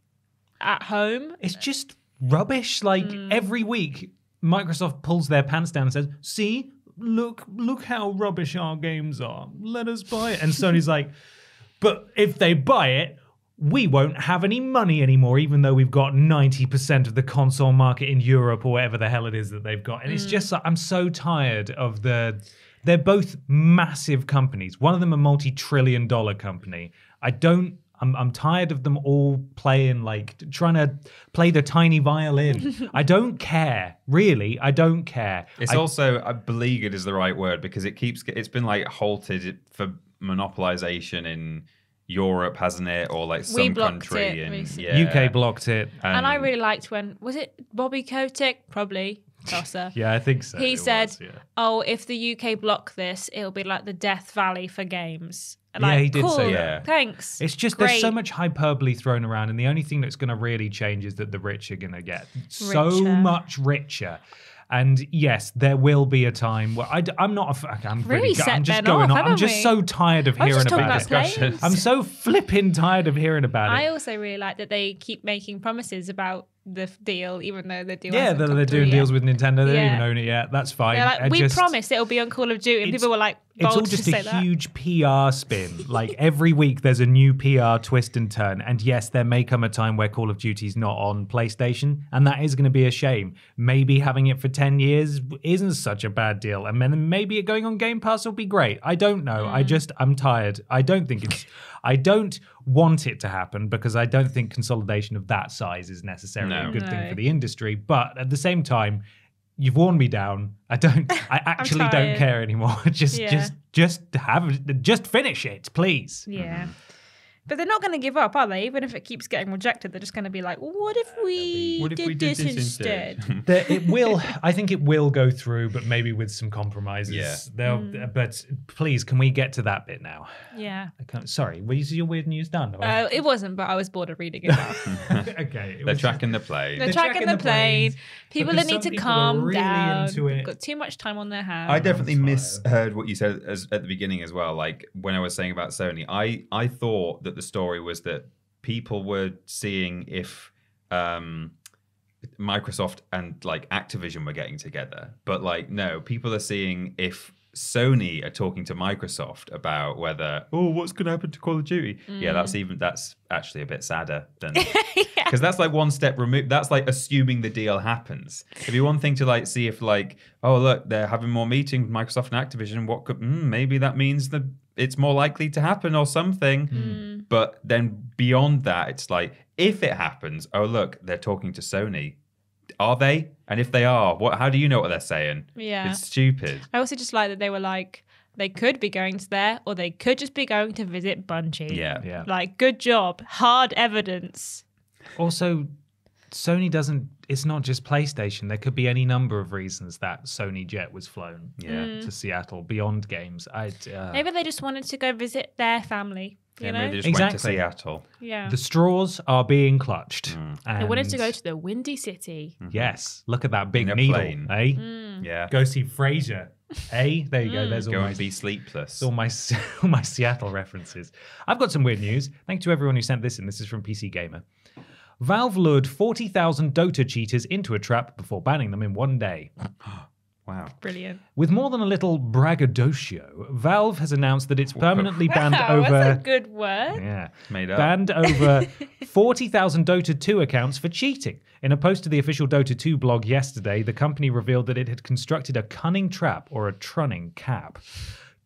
at home. It's just rubbish. Like Mm. every week, Microsoft pulls their pants down and says, "See, look, look how rubbish our games are. Let us buy it." And Sony's like, "But if they buy it." We won't have any money anymore, even though we've got 90% of the console market in Europe or whatever the hell it is that they've got. And Mm. it's just, like, I'm so tired of the. They're both massive companies. One of them a multi trillion dollar company. I don't. I'm, I'm tired of them all playing like trying to play the tiny violin. I don't care, really. I don't care. It's I- also, I beleaguered is the right word because it keeps, it's been like halted for monopolization in Europe, hasn't it? Or like some We blocked country. it and, yeah. UK blocked it. and I Um, really liked when was it Bobby Kotick? Probably tosser. yeah, I think so. he it said, was, yeah. "Oh, if the UK block this, it'll be like the Death Valley for games." Yeah, Like, he did cool, say that. Thanks. It's just there's so much hyperbole thrown around, and the only thing that's going to really change is that the rich are going to get so much richer. And yes, there will be a time where I, am not. A, f- I'm Really really. set I'm just Ben going off, on. I'm just we? so tired of hearing about about it. planes. I'm so flipping tired of hearing about it. I also really like that they keep making promises about the deal, even though the deal. Yeah, they're, they're doing yet. deals with Nintendo. They don't Yeah. even own it yet. That's fine. Like, we just- promised it'll be on Call of Duty, and people were like, It's all just a that. huge PR spin. Like every week, there's a new PR twist and turn. And yes, there may come a time where Call of Duty's not on PlayStation, and that is going to be a shame. Maybe having it for 10 years isn't such a bad deal. And then maybe it going on Game Pass will be great. I don't know. Mm. I just, I'm tired. I don't think it's, I don't want it to happen because I don't think consolidation of that size is necessarily No. a good thing for the industry. But at the same time, You've worn me down. I don't. I actually don't care anymore. just, Yeah. just, just have, just finish it, please. Yeah. Mm-hmm. But they're not going to give up, are they? Even if it keeps getting rejected, they're just going to be like, "What if we, What if did, we did this, this instead?" instead? That it will. I think it will go through, but maybe with some compromises. Yeah. They'll, Mm. But please, can we get to that bit now? yeah. I can't, sorry, was your weird news done? or- Uh, it wasn't, but I was bored of reading it. okay. it They're was- tracking the plane. They're They're tracking tracking the the plane. planes, People that need to people are calm really down. into They've it. got too much time on their hands. I definitely misheard what you said as, at the beginning as well. Like when I was saying about Sony, I I thought that the story was that people were seeing if um, Microsoft and like Activision were getting together, but like no, people are seeing if Sony are talking to Microsoft about whether oh what's going to happen to Call of Duty. Yeah, that's even that's actually a bit sadder than because that's like one step removed. That's like assuming the deal happens. It'd be one thing to like see if like, oh look, they're having more meetings with Microsoft and Activision. What could mm, maybe that means that it's more likely to happen or something. Mm. But then beyond that, it's like if it happens, oh look, they're talking to Sony. Are they? And if they are, what? How do you know what they're saying? Yeah. It's stupid. I also just like that they were like, they could be going to there, or they could just be going to visit Bungie. Yeah. Yeah. Like, good job. Hard evidence. Also, Sony doesn't. It's not just PlayStation. There could be any number of reasons that Sony jet was flown. Yeah. To Seattle beyond games. I. Uh, Maybe they just wanted to go visit their family. You Yeah, know? maybe they just went to Exactly. Seattle. yeah. the straws are being clutched. they wanted to go to the Windy City. Yes, look at that big In a needle, plane. eh? Mm. Yeah. Go see Frasier, eh? There you go. There's all Go my, and be sleepless. all my all my Seattle references. I've got some weird news. Thank you to everyone who sent this in. This is from PC Gamer. Valve lured 40,000 Dota cheaters into a trap before banning them in one day. Wow. Brilliant. With more than a little braggadocio, Valve has announced that it's permanently banned wow, over. that's a good word. Yeah. Made up. Banned over 40,000 Dota 2 accounts for cheating. In a post to the official Dota 2 blog yesterday, the company revealed that it had constructed a cunning trap or a trunning cap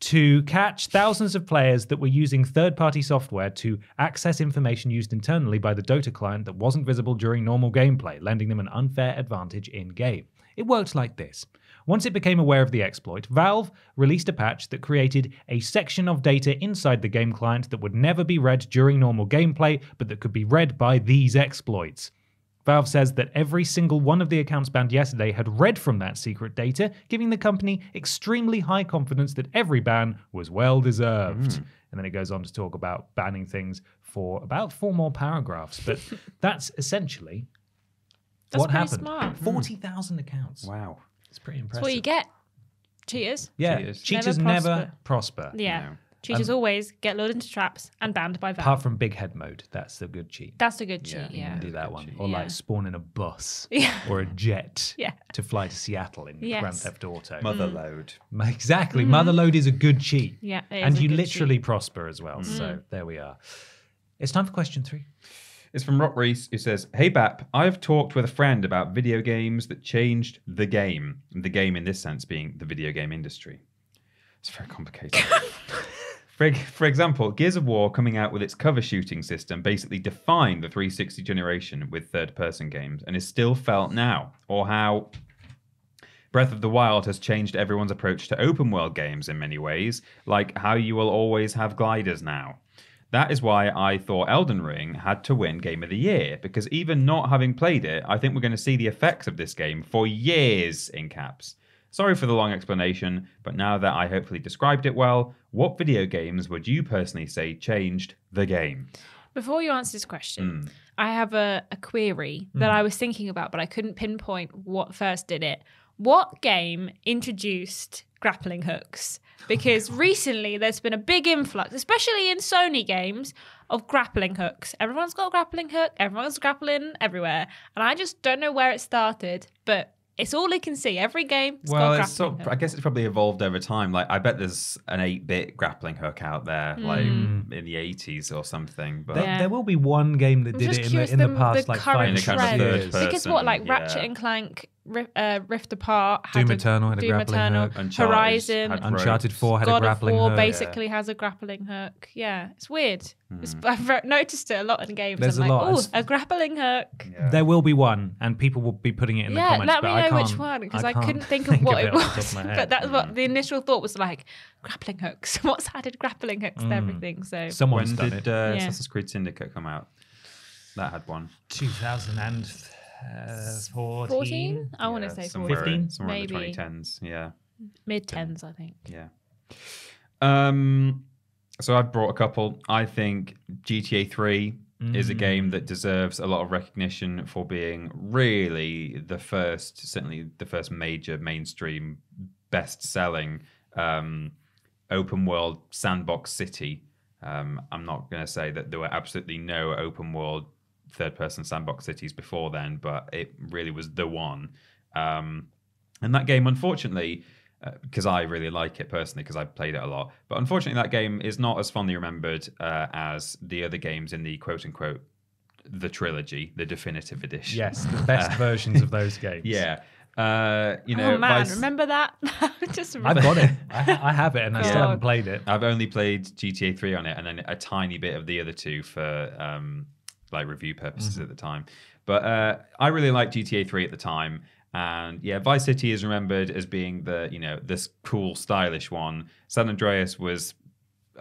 to catch thousands of players that were using third party software to access information used internally by the Dota client that wasn't visible during normal gameplay, lending them an unfair advantage in game. It worked like this. Once it became aware of the exploit, Valve released a patch that created a section of data inside the game client that would never be read during normal gameplay, but that could be read by these exploits. Valve says that every single one of the accounts banned yesterday had read from that secret data, giving the company extremely high confidence that every ban was well deserved. Hmm. And then it goes on to talk about banning things for about four more paragraphs. But that's essentially That's what pretty happened. smart. Hmm. 40,000 accounts. Wow. It's pretty impressive. That's what you get. Cheaters. Yeah, Cheaters. cheaters Never never prosper. Yeah. No. Cheaters um, always get lured into traps and banned by Valve. Apart from big head mode, that's the good cheat. That's a good cheat. Yeah. Yeah. You can do that one. cheat. Or Yeah. like spawn in a bus Yeah. or a jet Yeah. to fly to Seattle in Yes. Grand Theft Auto. Mother mm. load. Exactly. Mm-hmm. Motherload is a good cheat. Yeah, it is and a you good literally cheat. prosper as well. So mm. there we are. It's time for question three. It's from Rock Reese, who says, Hey Bap, I've talked with a friend about video games that changed the game. The game in this sense being the video game industry. It's very complicated. for, for example, Gears of War coming out with its cover shooting system basically defined the 360 generation with third person games and is still felt now. Or how Breath of the Wild has changed everyone's approach to open world games in many ways, like how you will always have gliders now. That is why I thought Elden Ring had to win Game of the Year, because even not having played it, I think we're going to see the effects of this game for years in caps. Sorry for the long explanation, but now that I hopefully described it well, what video games would you personally say changed the game? Before you answer this question, Mm. I have a, a query that I was thinking about, but I couldn't pinpoint what first did it. what game introduced grappling hooks? Because recently there's been a big influx, especially in Sony games, of grappling hooks. Everyone's got a grappling hook, everyone's grappling everywhere. And I just don't know where it started, but it's all I can see. Every game, it's well, got a it's sort of, I guess it's probably evolved over time. Like, I bet there's an 8 bit grappling hook out there, like Hmm. in the 80s or something. But There, Yeah. there will be one game that I'm did it in the, in the the- past the like current five In the kind of trend. third years. person. Because what, like yeah. Ratchet and Clank, Rift, uh, Rift Apart, had Doom a, Eternal had a Doom grappling Eternal, hook. Uncharted Horizon, had Uncharted 4 had a God of War hook. basically has a grappling hook. Yeah, it's weird. It's, Hmm. I've noticed it a lot in games. There's I'm a like, lot. oh, a grappling hook. Yeah. There will be one, and people will be putting it in the comments. yeah, comments. let but me I know which one because I, can't couldn't think of what it off was. top of my but head. that's what the initial thought was like grappling hooks. What's added grappling hooks to everything? So Someone's when done did it. uh, Yeah. Assassin's Creed Syndicate come out? That had one. 2014. 14? I want to say 14. in- 15? Somewhere in the 2010s. Yeah. Mid tens, I think. Yeah. Um, so I've brought a couple. I think GTA 3 is a Mm. game that deserves a lot of recognition for being really the first, certainly the first major mainstream, best selling um, open world sandbox city. Um, I'm not going to say that there were absolutely no open world third person sandbox cities before then, but it really was the one. Um, and that game, unfortunately, because I really like it personally, because I played it a lot, but unfortunately, that game is not as fondly remembered uh, as the other games in the quote unquote the trilogy, the definitive edition. Yes, the best versions of those games. Yeah. Uh, you know, oh man, Vice- remember that? Just I've got it. I, I have it, and I still haven't played it. I've only played GTA 3 on it and then a tiny bit of the other two for um, like review purposes at the time. But uh, I really liked GTA 3 at the time. And yeah, Vice City is remembered as being the, you know, this cool, stylish one. San Andreas was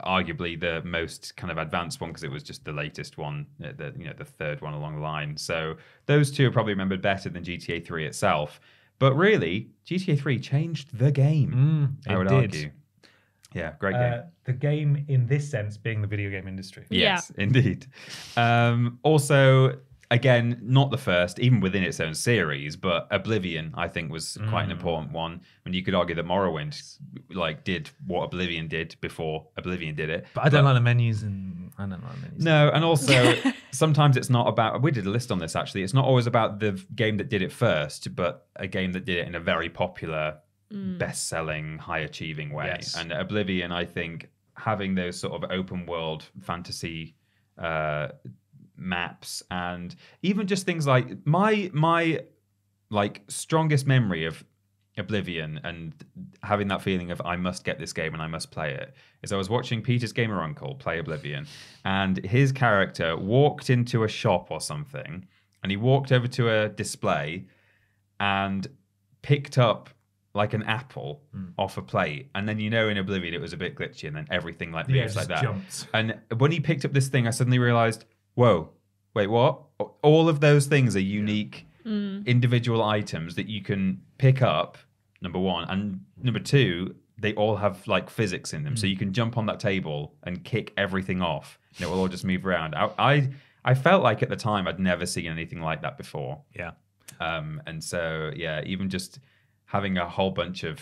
arguably the most kind of advanced one because it was just the latest one, uh, the you know the third one along the line. So those two are probably remembered better than GTA 3 itself. But really, GTA 3 changed the game. Mm, I would did. argue. Yeah, great game. Uh, the game, in this sense, being the video game industry. Yes, indeed. Um, also, again, not the first, even within its own series, but Oblivion, I think, was quite an Mm. important one. And you could argue that Morrowind, like, did what Oblivion did before Oblivion did it. But I don't like the menus, and I don't like menus. No, and also sometimes it's not about. We did a list on this actually. It's not always about the game that did it first, but a game that did it in a very popular, best-selling, high-achieving way. Yes. And Oblivion, I think, having those sort of open-world fantasy uh, maps, and even just things like my my like strongest memory of Oblivion and having that feeling of I must get this game and I must play it is I was watching Peter's gamer uncle play Oblivion and his character walked into a shop or something and he walked over to a display and picked up like an apple hmm. off a plate. And then you know in Oblivion it was a bit glitchy and then everything like Yeah, moves like that. jumps. and when he picked up this thing I suddenly realized whoa wait what? All of those things are unique hmm. individual items that you can pick up number one. And number two they all have like physics in them. So hmm. you can jump on that table and kick everything off. And it will all just move around. I i, I felt like at the time i'd never seen anything like that before. Yeah. um, and so yeah even just having a whole bunch of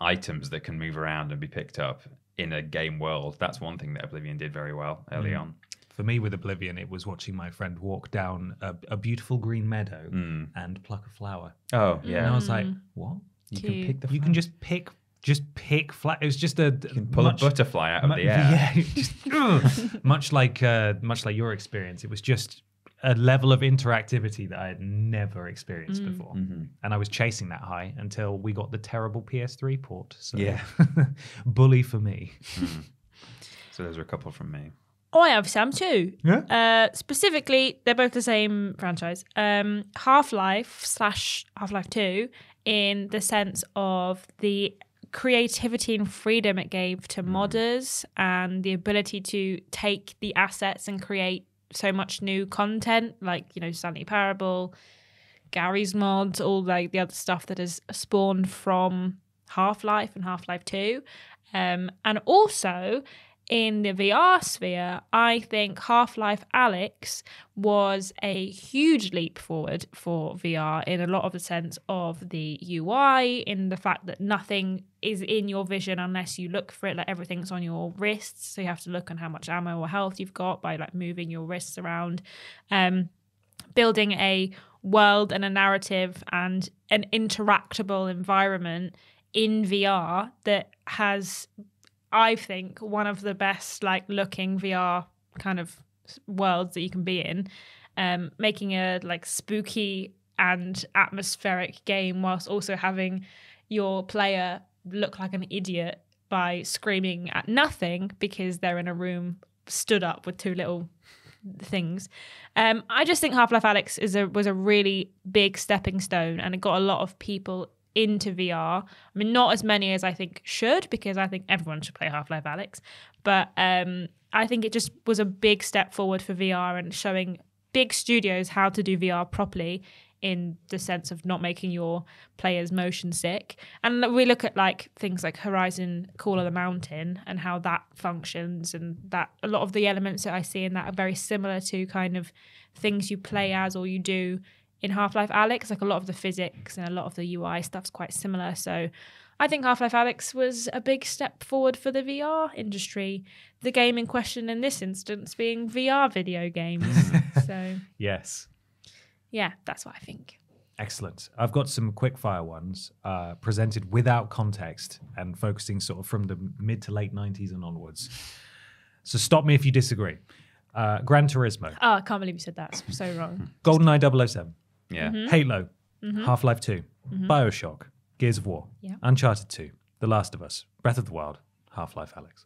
items that can move around and be picked up in a game world that's one thing that oblivion did very well early on For me, with Oblivion, it was watching my friend walk down a, a beautiful green meadow Mm. and pluck a flower. oh yeah. And I was like, what? you Cute. can pick the You can just pick, just pick flat. It was just a you can pull a butterfly out of mu- the air Yeah, just, much like uh, much like your experience, it was just a level of interactivity that I had never experienced before, Mm-hmm. and I was chasing that high until we got the terrible PS3 port. So Yeah. bully for me. So those are a couple from me. Oh, I have some too. Yeah. Uh, specifically, they're both the same franchise. Um, Half Life slash Half Life Two, in the sense of the creativity and freedom it gave to modders and the ability to take the assets and create so much new content, like you know Stanley Parable, Garry's mods, all like the other stuff that has spawned from Half Life and Half Life Two, um, and also in the VR sphere, I think Half Life Alyx was a huge leap forward for VR in a lot of the sense of the UI, in the fact that nothing is in your vision unless you look for it. Like everything's on your wrists, so you have to look on how much ammo or health you've got by like moving your wrists around. Um, building a world and a narrative and an interactable environment in VR that has, I think, one of the best like looking VR kind of worlds that you can be in. Um, making a like spooky and atmospheric game whilst also having your player look like an idiot by screaming at nothing because they're in a room stood up with two little things. Um, I just think Half Life Alyx is a was a really big stepping stone, and it got a lot of people into VR. I mean, not as many as I think should, because I think everyone should play Half Life Alyx. But um, I think it just was a big step forward for VR and showing big studios how to do VR properly in the sense of not making your players motion sick. And we look at like things like Horizon Call of the Mountain and how that functions and that a lot of the elements that I see in that are very similar to kind of things you play as or you do in Half-Life Alyx. Like a lot of the physics and a lot of the UI stuff's quite similar. So I think Half-Life Alyx was a big step forward for the VR industry. The game in question in this instance being VR video games. so Yes. yeah, that's what I think. Excellent. I've got some quickfire ones uh, presented without context and focusing sort of from the mid to late 90s and onwards. So stop me if you disagree. Uh, Gran Turismo, Oh, I can't believe you said that. It's so wrong. GoldenEye 007, Yeah. Mm-hmm. Halo, Half Life 2, Bioshock, Gears of War, Yeah. Uncharted 2, The Last of Us, Breath of the Wild, Half Life Alyx.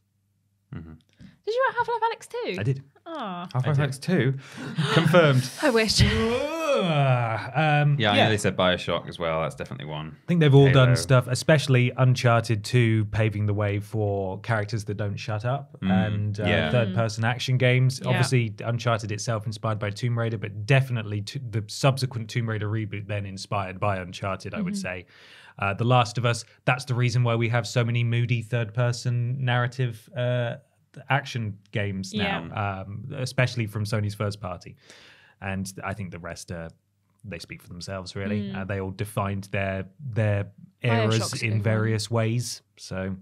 Did you write Half Life Alyx too? I did. Oh, Half-Life Alyx 2. Confirmed. I wish. um, Yeah, I know they said Bioshock as well. That's definitely one. I think they've all Halo. done stuff, especially Uncharted 2 paving the way for characters that don't shut up and uh, yeah. third person action games. Yeah. Obviously, Uncharted itself inspired by Tomb Raider, but definitely to the subsequent Tomb Raider reboot then inspired by Uncharted, I would say. Uh, the Last of Us, that's the reason why we have so many moody third person narrative uh, action games now, um, especially from Sony's first party. And I think the rest are they speak for themselves really. Uh, they all defined their their eras in various ways. So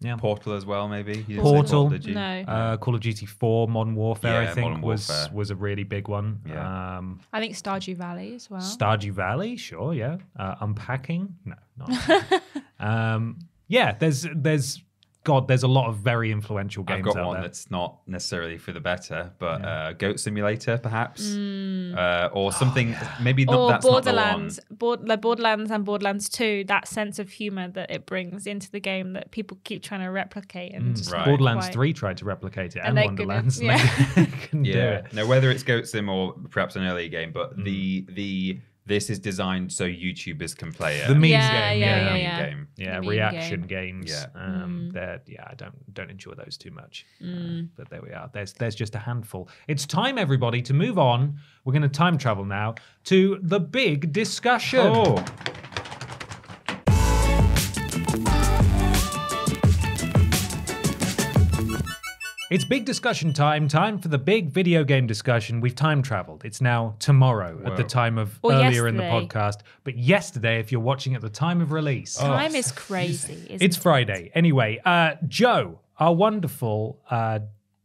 yeah. Portal as well, maybe. You didn't say Portal. did you? No. Uh, Call of Duty 4, Modern Warfare, I think Modern was Warfare. was a really big one. Yeah. Um, I think Stardew Valley as well. Stardew Valley, sure, yeah. Uh, unpacking, no, not. um, yeah, there's there's God, there's a lot of very influential games I've got out one there. that's not necessarily for the better, but uh, Goat Simulator, perhaps, Mm. uh, or something. Maybe not. or that's Borderlands, Board, like Borderlands and Borderlands 2, that sense of humor that it brings into the game that people keep trying to replicate and just right. Borderlands quite- 3 tried to replicate it and, And they couldn't, Wonderlands. and yeah. couldn't do it. Yeah. No, whether it's Goat Sim or perhaps an earlier game, but Mm. the the this is designed so YouTubers can play it. The memes Yeah, game, yeah, yeah. yeah, Meme yeah. game. Yeah, The meme reaction game. games. Yeah. Um, Mm. they're yeah, I don't don't enjoy those too much. Uh, but there we are. There's there's just a handful. It's time, everybody, to move on. We're going to time travel now to the big discussion. Oh, It's big discussion time. Time for the big video game discussion. We've time traveled. It's now tomorrow at the time of Or earlier in the yesterday. podcast, but yesterday if you're watching at the time of release. Time is crazy. Isn't It's it? Friday. Anyway, uh, Joe, our wonderful uh,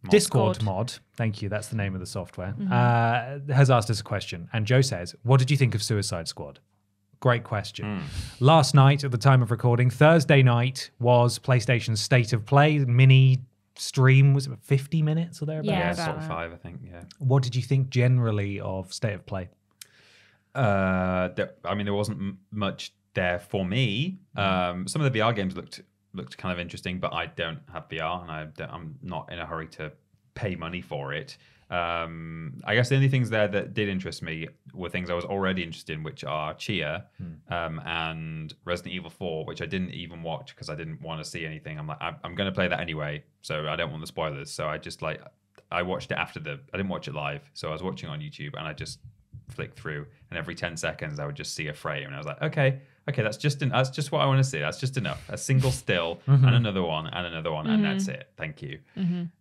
Discord Discord. mod, thank you, that's the name of the software, Mm-hmm. uh, has asked us a question. And Joe says, What did you think of Suicide Squad? Great question. Hmm. Last night, at the time of recording, Thursday night, was PlayStation's State of Play mini stream. Was it 50 minutes or thereabouts? Yeah, yeah, about sort of five, I think. Yeah. What did you think generally of State of Play? Uh, there, I mean, there wasn't m- much there for me. Um, some of the VR games looked looked kind of interesting, but I don't have VR, and I don't, I'm not in a hurry to pay money for it. Um, I guess the only things there that did interest me were things I was already interested in, which are Tchia um, and Resident Evil 4, which I didn't even watch because I didn't want to see anything. I'm like, I'm, I'm going to play that anyway, so I don't want the spoilers. So I just like, I watched it after the, I didn't watch it live, so I was watching on YouTube, and I just flicked through, and every ten seconds I would just see a frame, and I was like, okay, okay, that's just an, that's just what I want to see. That's just enough. A single still Mm-hmm. and another one and another one, and that's Mm-hmm. it. Thank you.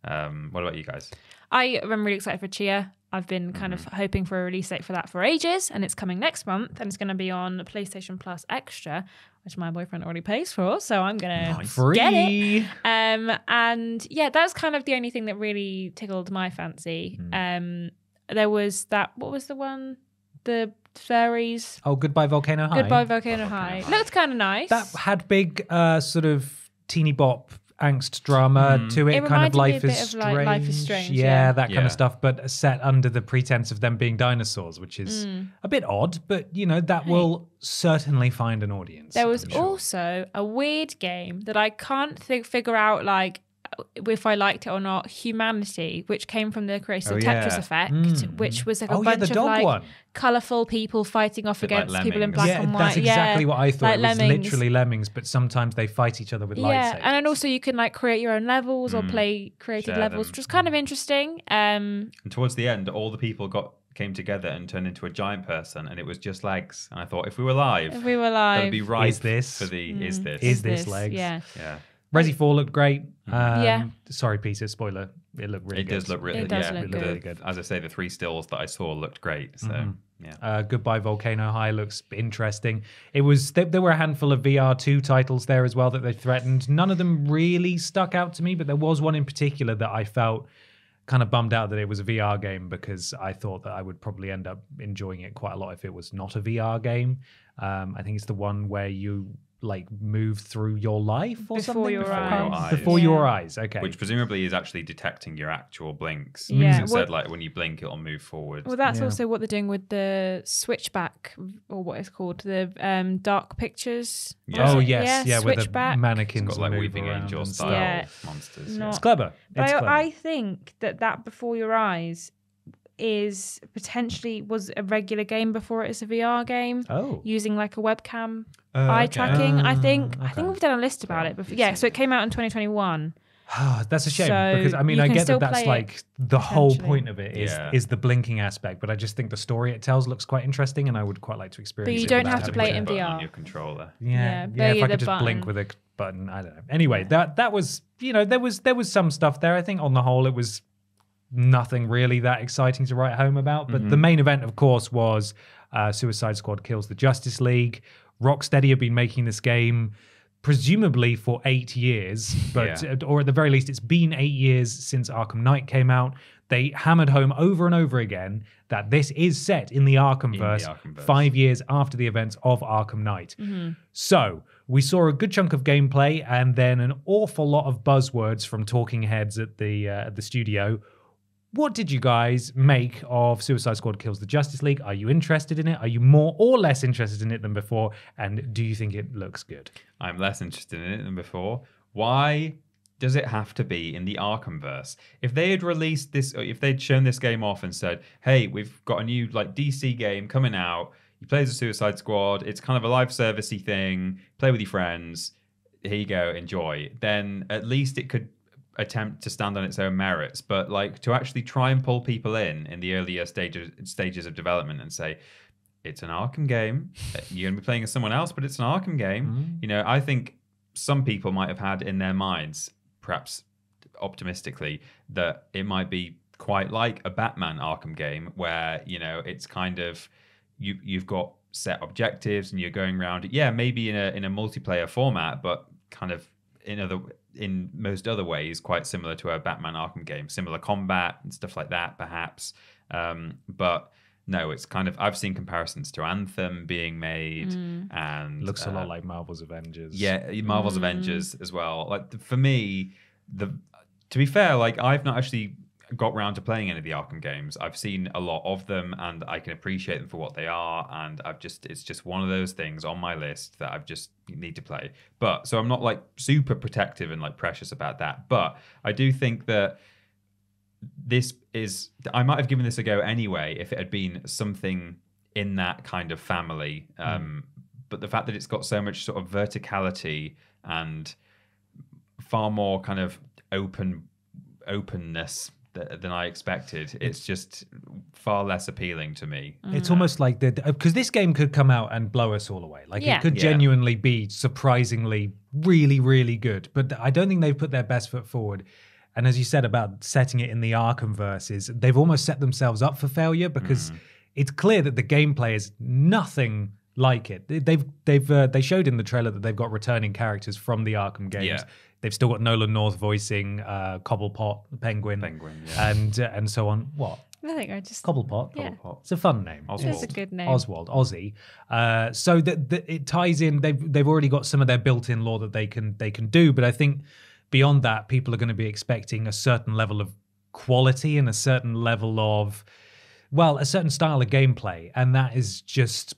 Um, what about you guys? I am really excited for Tchia. I've been kind of hoping for a release date for that for ages, and it's coming next month, and it's going to be on PlayStation Plus Extra, which my boyfriend already pays for, so I'm going to Free. get it. Um, and yeah, that's kind of the only thing that really tickled my fancy. Hmm. Um, there was that. What was the one? The fairies. Oh, goodbye Volcano High. Goodbye Volcano Volcano High. High. Looked kind of nice. That had big uh, sort of teeny bop angst drama Mm. to it, It kind of reminded me life a is bit of, strange. like, Life is Strange, Yeah, yeah. that kind Yeah. of stuff, but set under the pretense of them being dinosaurs, which is Mm. a bit odd, but you know, that will certainly find an audience. There was sure. also a weird game that I can't think, figure out like if I liked it or not. Humanity, which came from the creator Oh, of yeah. Tetris Effect, Mm. which was like a Oh, yeah, bunch the of like one. colorful people fighting off Bit like against people in Lemmings. black yeah, and white. that's exactly yeah. what I thought. like it was Lemmings. literally lemmings, but sometimes they fight each other with Yeah, lightsabers. and then also you can like create your own levels or Mm. play created Share levels, them. which was kind of interesting. Um, And towards the end, all the people got came together and turned into a giant person, and it was just legs. And I thought, if we were live, if we were that'd live, be right Is this- for the is Mm. this Is this legs? Yeah, yeah. Resi 4 looked great. Um, Yeah. Sorry, Peter, spoiler. It looked really it good. does look really It does yeah, look the- good. Really good. As I say, the three stills that I saw looked great. So Mhm. yeah. Uh, Goodbye Volcano High looks interesting. It was there, there were a handful of VR2 titles there as well that they threatened. None of them really stuck out to me, but there was one in particular that I felt kind of bummed out that it was a VR game because I thought that I would probably end up enjoying it quite a lot if it was not a VR game. Um, I think it's the one where you like move through your life or Before something your Before your eyes. eyes. before Yeah. your eyes. Okay. Which presumably is actually detecting your actual blinks. Yeah, Because it well- said like when you blink, it'll move forward. Well, that's Yeah. also what they're doing with the switchback, or what it's called, the um, dark pictures. Yeah. Oh yes, yeah, with the switchback. it's mannequins got like move weaving angel style. Yeah. monsters. Not- It's clever. But It's I, clever. I think that that before your eyes is potentially was a regular game before it's a VR game oh, using like a webcam Oh, eye okay. tracking. I Ah, think I think we've done a list about So it before. Yeah, so it came out in 2021. that's a shame So because I mean I get that that's like the whole point of it is Yeah. is the blinking aspect, but I just think the story it tells looks quite interesting, and I would quite like to experience. But you it don't have to play it in VR. on your controller. Yeah, Yeah, yeah. if I could the just blink with a button, I don't know. Anyway, that that was you know there was there was some stuff there. I think on the whole it was nothing really that exciting to write home about. But the main event, of course, was uh, Suicide Squad kills the Justice League. Rocksteady have been making this game presumably for eight years, but Yeah. or at the very least, it's been eight years since Arkham Knight came out. They hammered home over and over again that this is set in the Arkhamverse, Arkhamverse. five years after the events of Arkham Knight. So we saw a good chunk of gameplay and then an awful lot of buzzwords from talking heads at the uh, at the studio. What did you guys make of Suicide Squad Kills the Justice League? Are you interested in it? Are you more or less interested in it than before? And do you think it looks good? I'm less interested in it than before. Why does it have to be in the Arkhamverse? If they had released this, if they'd shown this game off and said, "Hey, we've got a new like DC game coming out. You play as a Suicide Squad. It's kind of a live servicey thing. Play with your friends. Here you go, enjoy." Then at least it could attempt to stand on its own merits. But like to actually try and pull people in in the earlier stages stages of development and say, it's an Arkham game. You're going to be playing as someone else, but it's an Arkham game. Mm-hmm. You know, I think some people might have had in their minds, perhaps optimistically, that it might be quite like a Batman Arkham game where, you know, it's kind of you you've got set objectives and you're going around yeah, maybe in a in a multiplayer format, but kind of in other in most other ways quite similar to a Batman Arkham game, similar combat and stuff like that, perhaps. Um, but no, it's kind of I've seen comparisons to Anthem being made, and Looks a uh, lot like Marvel's Avengers. yeah, Marvel's Avengers as well. Like for me, the to be fair, like I've not actually got round to playing any of the Arkham games. I've seen a lot of them, and I can appreciate them for what they are. And I've just it's just one of those things on my list that I've just need to play. But so I'm not like super protective and like precious about that. But I do think that this is I might have given this a go anyway if it had been something in that kind of family. Um, But the fact that it's got so much sort of verticality and far more kind of open openness th- than I expected. It's just far less appealing to me. It's almost like the because this game could come out and blow us all away. Like Yeah. it could Yeah. genuinely be surprisingly really really good. But I don't think they've put their best foot forward. And as you said about setting it in the Arkham verses, they've almost set themselves up for failure because it's clear that the gameplay is nothing like it. They- They've they've uh, they showed in the trailer that they've got returning characters from the Arkham games. Yeah. They've still got Nolan North voicing uh, Cobblepot, the Penguin, Penguin, yeah. and uh, and so on. What I think I just Cobblepot? Yeah. Cobblepot. It's a fun name. Oswald. It's a good name. Oswald, Aussie. Uh, so that, that it ties in. They've they've already got some of their built-in law that they can they can do, but I think beyond that, people are going to be expecting a certain level of quality and a certain level of, well, a certain style of gameplay, and that is just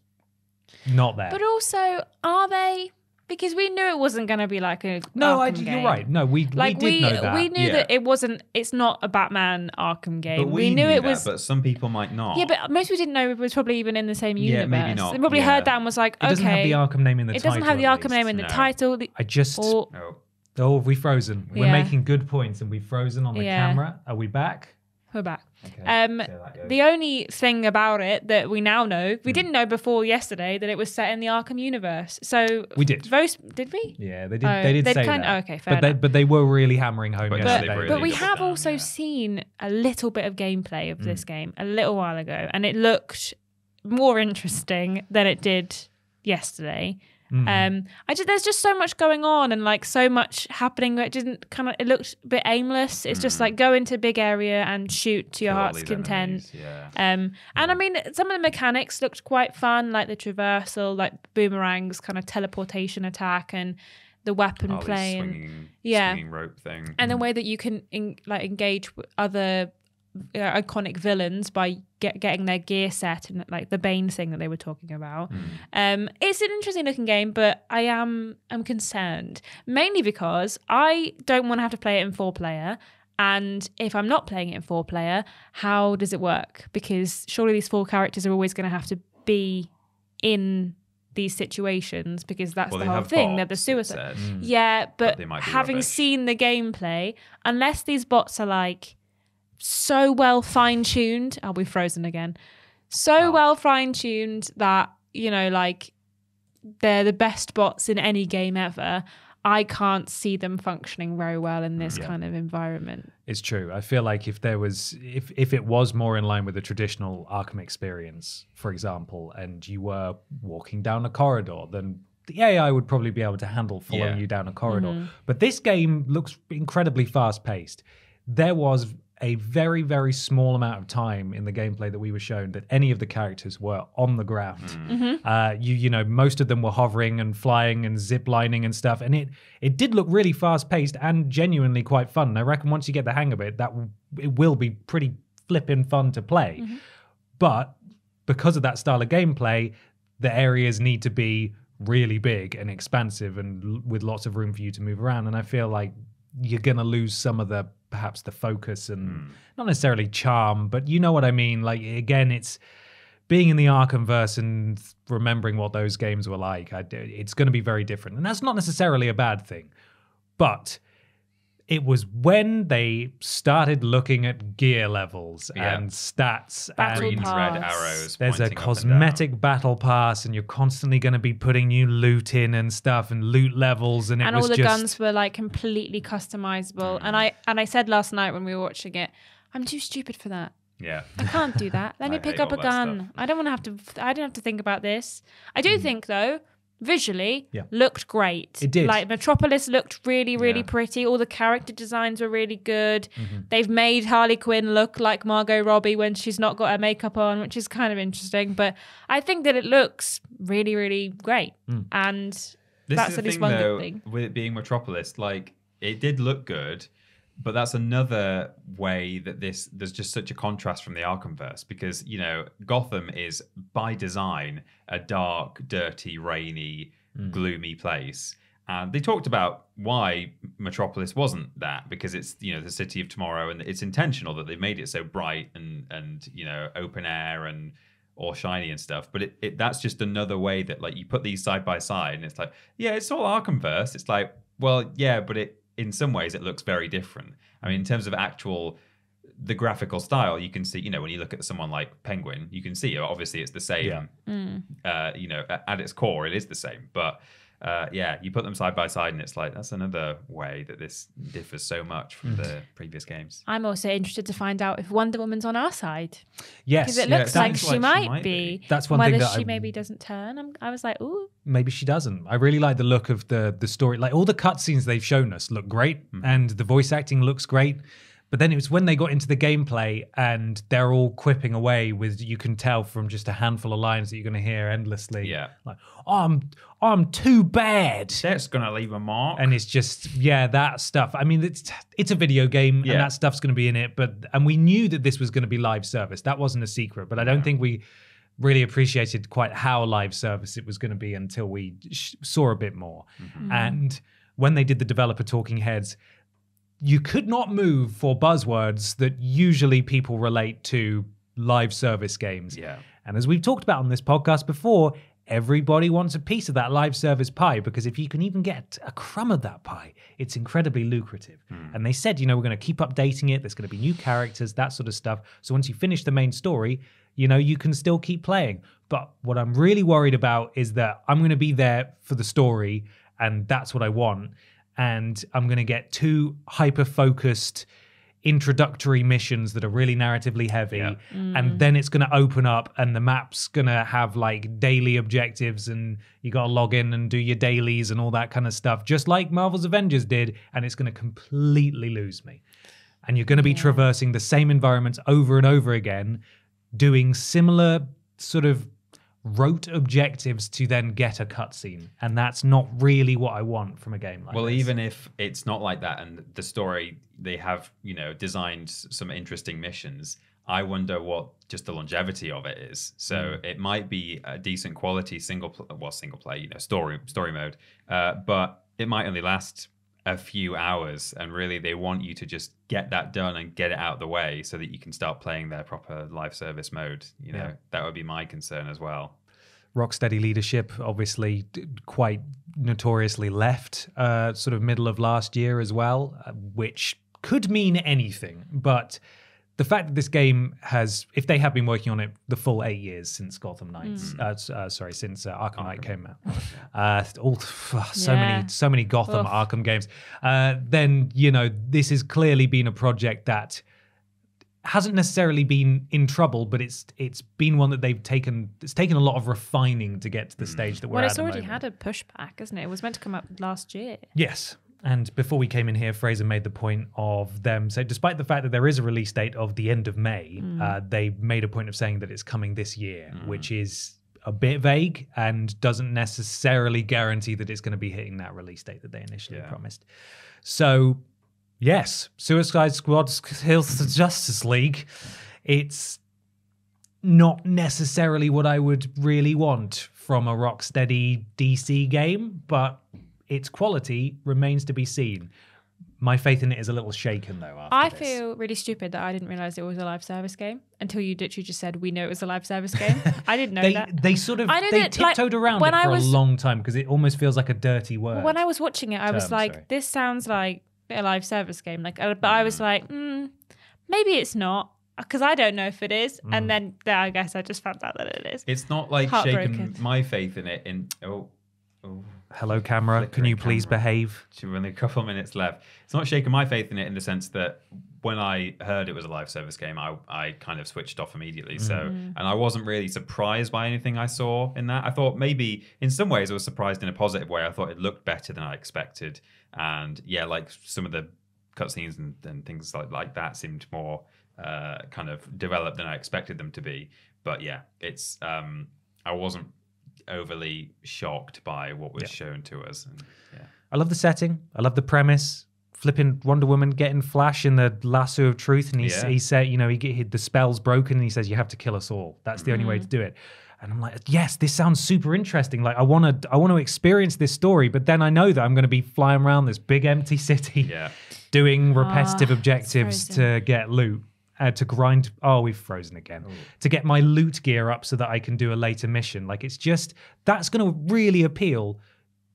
not there. But also, are they? Because we knew it wasn't going to be like a no, I, you're game. right. No, we Like we we know that. we knew Yeah. that it wasn't. It's not a Batman Arkham game. But we, knew, it that, was. but some people might not. yeah, but most people didn't know it was probably even in the same universe. Yeah, maybe not. They probably Yeah. heard that and was like, it doesn't have the Arkham name in the title. it title. doesn't have the Arkham least. name in the No. title. The- I just Or No. oh, have we frozen? We're Yeah. making good points, and we've frozen on the camera. Are we back? we're back. Okay. Um, see how that goes. the only thing about it that we now know, Hmm. we didn't know before yesterday that it was set in the Arkham universe. So We did. Those did we? Yeah, they did. Oh, they did say kind- that. okay, fair but they enough. but they were really hammering home But But, yesterday. they've really but we have down, also yeah. seen a little bit of gameplay of Hmm. this game a little while ago, and it looked more interesting than it did yesterday. Mm. Um, I just there's just so much going on and like so much happening that didn't kind of it looked a bit aimless. It's just like go into a big area and shoot to your Kill heart's content. Yeah. Um, and I mean, some of the mechanics looked quite fun, like the traversal, like boomerangs, kind of teleportation attack, and the weapon Oh, these play, and swinging, yeah. swinging rope thing. and the way that you can en- like engage with other uh, iconic villains by get, getting their gear set and like the Bane thing that they were talking about. Hmm. Um, it's an interesting looking game, but I am I'm concerned mainly because I don't want to have to play it in four player. And if I'm not playing it in four player, how does it work? Because surely these four characters are always going to have to be in these situations because that's Well, the whole thing. They're the suicide. Yeah, but, they might be having rubbish. seen the gameplay, unless these bots are like so well fine tuned, I'll be frozen again. So Oh. well fine tuned that, you know, like they're the best bots in any game ever. I can't see them functioning very well in this Yeah. kind of environment. It's true. I feel like if there was, if if it was more in line with the traditional Arkham experience, for example, and you were walking down a corridor, then the AI would probably be able to handle following Yeah. you down a corridor. Mm-hmm. But this game looks incredibly fast paced. There was a very very small amount of time in the gameplay that we were shown that any of the characters were on the ground. Mm. Mm-hmm. Uh, you you know most of them were hovering and flying and zip lining and stuff, and it it did look really fast paced and genuinely quite fun. And I reckon once you get the hang of it, that w- it will be pretty flippin' fun to play. Mm-hmm. But because of that style of gameplay, the areas need to be really big and expansive and l- with lots of room for you to move around. And I feel like you're gonna lose some of the perhaps the focus and hmm. not necessarily charm, but you know what I mean. Like again, it's being in the Arkham verse and remembering what those games were like. I, it's going to be very different, and that's not necessarily a bad thing. But it was when they started looking at gear levels Yeah. and stats Battle and pass. red arrows. there's a pointing up and down. cosmetic battle pass, and you're constantly going to be putting new loot in and stuff and loot levels, and it and was all the just guns were like completely customizable. And I and I said last night when we were watching it, I'm too stupid for that. Yeah. I can't do that. Let me pick up a gun. stuff. I don't want to have to. I don't have to think about this. I do mm. think though, visually, Yeah. looked great. It did. Like Metropolis looked really, really Yeah. pretty. All the character designs were really good. Mm-hmm. They've made Harley Quinn look like Margot Robbie when she's not got her makeup on, which is kind of interesting. But I think that it looks really, really great, Mm. and This that's is at the least thing, one though, good thing. with it being Metropolis, like it did look good, but that's another way that this there's just such a contrast from the Arkhamverse because you know Gotham is by design a dark, dirty, rainy, hmm. gloomy place. And they talked about why Metropolis wasn't that because it's you know the city of tomorrow and it's intentional that they made it so bright and and you know open air and all shiny and stuff. But it, it that's just another way that like you put these side by side and it's like yeah it's all Arkhamverse. It's like well yeah but it in some ways it looks very different. I mean in terms of actual the graphical style, you can see, you know, when you look at someone like Penguin, you can see obviously it's the same. Yeah. Uh, you know, at, at its core, it is the same. But uh, yeah, you put them side by side, and it's like that's another way that this differs so much from the previous games. I'm also interested to find out if Wonder Woman's on our side Yes, because it yeah, looks that- like she, like she might, might be. be. That's one Whether thing that she I- maybe doesn't turn. I'm, I was like, ooh, maybe she doesn't. I really like the look of the the story. Like all the cutscenes they've shown us look great, and the voice acting looks great. But then it was when they got into the gameplay and they're all quipping away with you can tell from just a handful of lines that you're going to hear endlessly. Yeah. like oh, I'm I'm too bad, That's gonna leave a mark. and it's just yeah that stuff. I mean it's it's a video game Yeah. and that stuff's going to be in it. But and we knew that this was going to be live service. That wasn't a secret. But I don't think we really appreciated quite how live service it was going to be until we sh- saw a bit more. Mm-hmm. Mm-hmm. And when they did the developer talking heads, you could not move for buzzwords that usually people relate to live service games. Yeah. And as we've talked about on this podcast before, everybody wants a piece of that live service pie because if you can even get a crumb of that pie, it's incredibly lucrative. Hmm. And they said, you know, we're going to keep updating it. There's going to be new characters, that sort of stuff. So once you finish the main story, you know, you can still keep playing. But what I'm really worried about is that I'm going to be there for the story and that's what I want. And I'm going to get two hyper focused introductory missions that are really narratively heavy. Yeah. and mm. then it's going to open up and the map's going to have like daily objectives and you got to log in and do your dailies and all that kind of stuff just like Marvel's Avengers did and it's going to completely lose me. And you're going to be traversing the same environments over and over again doing similar sort of rote objectives to then get a cutscene and that's not really what I want from a game like well, this. even if it's not like that, and the story they have, you know, designed some interesting missions. I wonder what just the longevity of it is. So it might be a decent quality single, pl- well, single play, you know, story story mode, uh, but it might only last a few hours. And really, they want you to just get that done and get it out of the way so that you can start playing their proper live service mode. You know, Yeah. that would be my concern as well. Rocksteady leadership obviously quite notoriously left uh, sort of middle of last year as well, uh, which could mean anything. But the fact that this game has, if they have been working on it the full eight years since Gotham Knights, uh, uh, sorry, since uh, Arkham Knight came out, uh, all so Yeah. many, so many Gotham Oof. Arkham games, uh, then you know this has clearly been a project that hasn't necessarily been in trouble, but it's it's been one that they've taken. It's taken a lot of refining to get to the stage that we're well, at. it's already had a pushback, isn't it? It was meant to come up last year. Yes. And before we came in here, Fraser made the point of them So, despite the fact that there is a release date of the end of May, uh, they made a point of saying that it's coming this year, which is a bit vague and doesn't necessarily guarantee that it's going to be hitting that release date that they initially Yeah. promised. So, yes, Suicide Squad Kills the Justice League. It's not necessarily what I would really want from a Rocksteady DC game, but its quality remains to be seen. My faith in it is a little shaken though. After I this. feel really stupid that I didn't realize it was a live service game until you literally just said we know it was a live service game. I didn't know they that. they sort of I know they that, like, tiptoed around when it I for was- a long time because it almost feels like a dirty word. When I was watching it, I was like, sorry. this sounds like a live service game. Like, uh, but I was like, mm, maybe it's not because I don't know if it is. Mm. And then there, I guess I just found out that it is. It's not like shaking my faith in it. In oh, oh, Hello, camera. Can you please camera. behave? We've only a couple of minutes left. It's not shaking my faith in it in the sense that when I heard it was a live service game, I, I kind of switched off immediately. So, Mm. and I wasn't really surprised by anything I saw in that. I thought maybe in some ways I was surprised in a positive way. I thought it looked better than I expected. And yeah, like some of the cutscenes and, and things like, like that seemed more uh, kind of developed than I expected them to be. But yeah, it's, um, I wasn't overly shocked by what was Yeah. shown to us. And, yeah. I love the setting. I love the premise. Flipping Wonder Woman getting Flash in the lasso of truth, and he Yeah. he said, you know, he get he, the spell's broken, and he says you have to kill us all. That's the only way mm-hmm. to do it. And I'm like, yes, this sounds super interesting. Like I want to I want to experience this story, but then I know that I'm going to be flying around this big empty city, Yeah. doing repetitive it's objectives to get loot. Uh, to grind oh we've frozen again to get my loot gear up so that i can do a later mission like it's just that's going to really appeal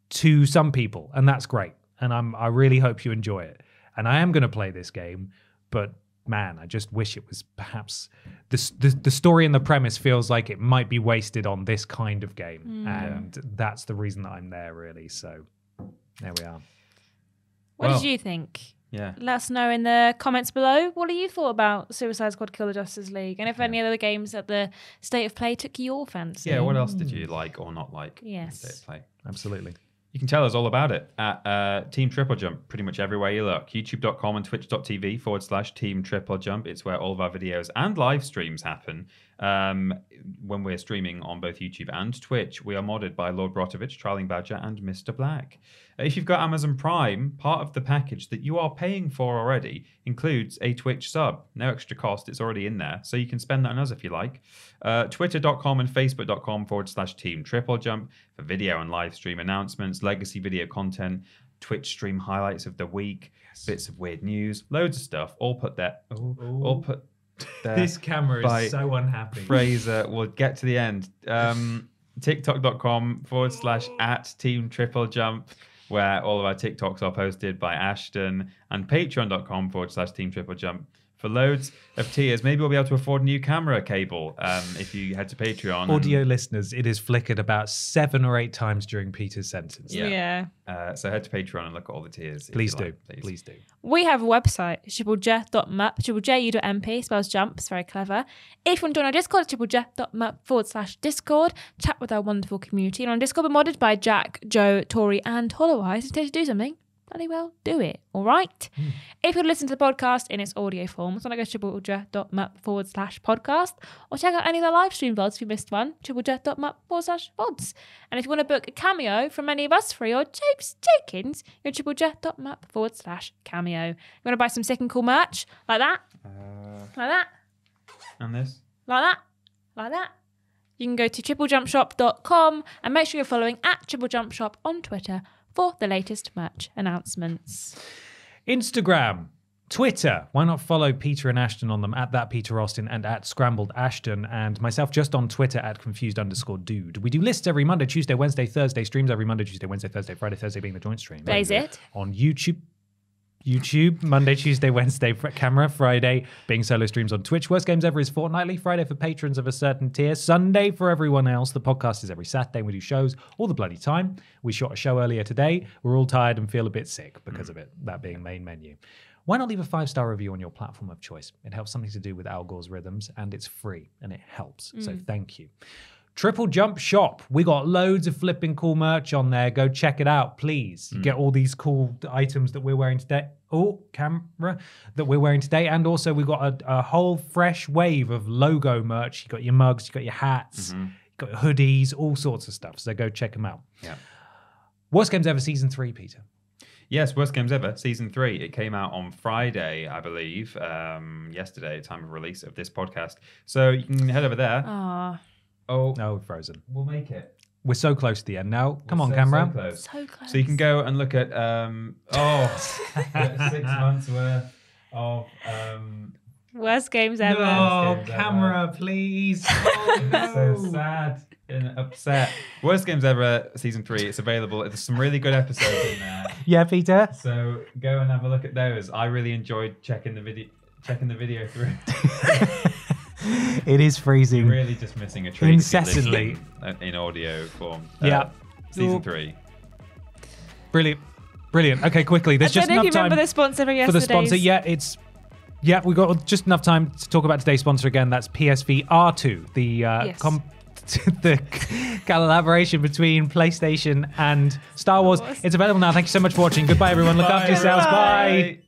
to some people, and that's great. And I'm I really hope you enjoy it. And I am going to play this game, but man, I just wish it was perhaps the, the the story and the premise feels like it might be wasted on this kind of game, and that's the reason that I'm there really. So there we are. What Well- did you think? Yeah. Let us know in the comments below. What do you thought about Suicide Squad Kill the Justice League? And if any other games at the State of Play took your fancy. Yeah. What else did you like or not like? in Yes. State of Play? Absolutely. You can tell us all about it at uh, Team Triple Jump pretty much everywhere you look. YouTube.com and twitch.tv forward slash Team Triple Jump. It's where all of our videos and live streams happen. Um, when we're streaming on both YouTube and Twitch, we are modded by Lord Brotovich, Trialing Badger, and Mr. Black. If you've got Amazon Prime, part of the package that you are paying for already includes a Twitch sub. No extra cost, it's already in there. So you can spend that on us if you like. Uh, Twitter.com and Facebook.com forward slash Team Triple Jump for video and live stream announcements, legacy video content, Twitch stream highlights of the week, bits of weird news, loads of stuff. All put there. All put. This camera is so unhappy. Fraser. We'll get to the end. Um, TikTok.com forward slash at Team Triple Jump, where all of our TikToks are posted by Ashton, and Patreon.com forward slash Team Triple Jump for loads of tears. Maybe we'll be able to afford a new camera cable um, if you head to Patreon. and- Audio listeners, it is flickered about seven or eight times during Peter's sentence. Yeah. yeah. Uh, so head to Patreon and look at all the tears. Please do. like, please. Please do. We have a website, triplej.mup, triplej.mp, spells jumps, very clever. If you want to join our Discord, it's triplej.mup forward slash Discord, chat with our wonderful community. And on Discord, we're modded by Jack, Joe, Tori, and Holloweyes. If you to do something, bloody well do it, all right? If you listen to the podcast in its audio form, so go to triplej.mup forward slash podcast, or check out any of the live stream VODs if you missed one, triplej.mup forward slash VODs. And if you want to book a cameo from any of us free or Japes Jenkins, you're triplej.mup forward slash cameo. You want to buy some sick and cool merch like that, Uh, like that, and this? like that, like that. You can go to triplejumpshop.com and make sure you're following at triplejumpshop on Twitter for the latest merch announcements. Instagram, Twitter. Why not follow Peter and Ashton on them at that Peter Austin and at Scrambled Ashton and myself just on Twitter at confused underscore dude. We do lists every Monday, Tuesday, Wednesday, Thursday, streams every Monday, Tuesday, Wednesday, Thursday, Friday, Thursday being the joint stream. Blaze it. On YouTube. YouTube, Monday, Tuesday, Wednesday for camera, Friday being solo streams on Twitch. Worst Games Ever is fortnightly, Friday for patrons of a certain tier, Sunday for everyone else. The podcast is every Saturday. We do shows all the bloody time. We shot a show earlier today. We're all tired and feel a bit sick because mm. of it, that being main menu. Why not leave a five star review on your platform of choice? It helps something to do with Al Gore's rhythms and it's free and it helps. So mm. thank you. Triple Jump Shop. We got loads of flipping cool merch on there. Go check it out, please. You get all these cool items that we're wearing today. Oh, camera that we're wearing today. And also, we've got a, a whole fresh wave of logo merch. You got your mugs, you got your hats, you got your hoodies, all sorts of stuff. So go check them out. Yeah. Worst Games Ever Season 3, Peter. Yes, Worst Games Ever, Season 3. It came out on Friday, I believe, um, yesterday, time of release of this podcast. So you can head over there. Ah, Oh, No, Frozen. we'll make it. We're so close to the end now. Come We're on, so, camera. So, close. so close. So you can go and look at, um, oh, six months worth of. Um, Worst games ever. No, Games Ever. camera, please. Oh, so sad and upset. Worst Games Ever, Season 3. It's available. There's some really good episodes in there. Yeah, Peter. So go and have a look at those. I really enjoyed checking the video. Checking the video through. it is freezing. really just missing a treat. Incessantly. uh, in audio form. Yeah. season Ooh. three. Brilliant. Brilliant. Okay, quickly. I There's don't just enough you time remember the sponsor for for the sponsor. Yeah, it's yeah, we've got just enough time to talk about today's sponsor again. That's PSVR2, the uh, Yes. com- the collaboration between PlayStation and Star Wars. Wars. It's available now. Thank you so much for watching. Goodbye, everyone. Look after yourselves. Bye.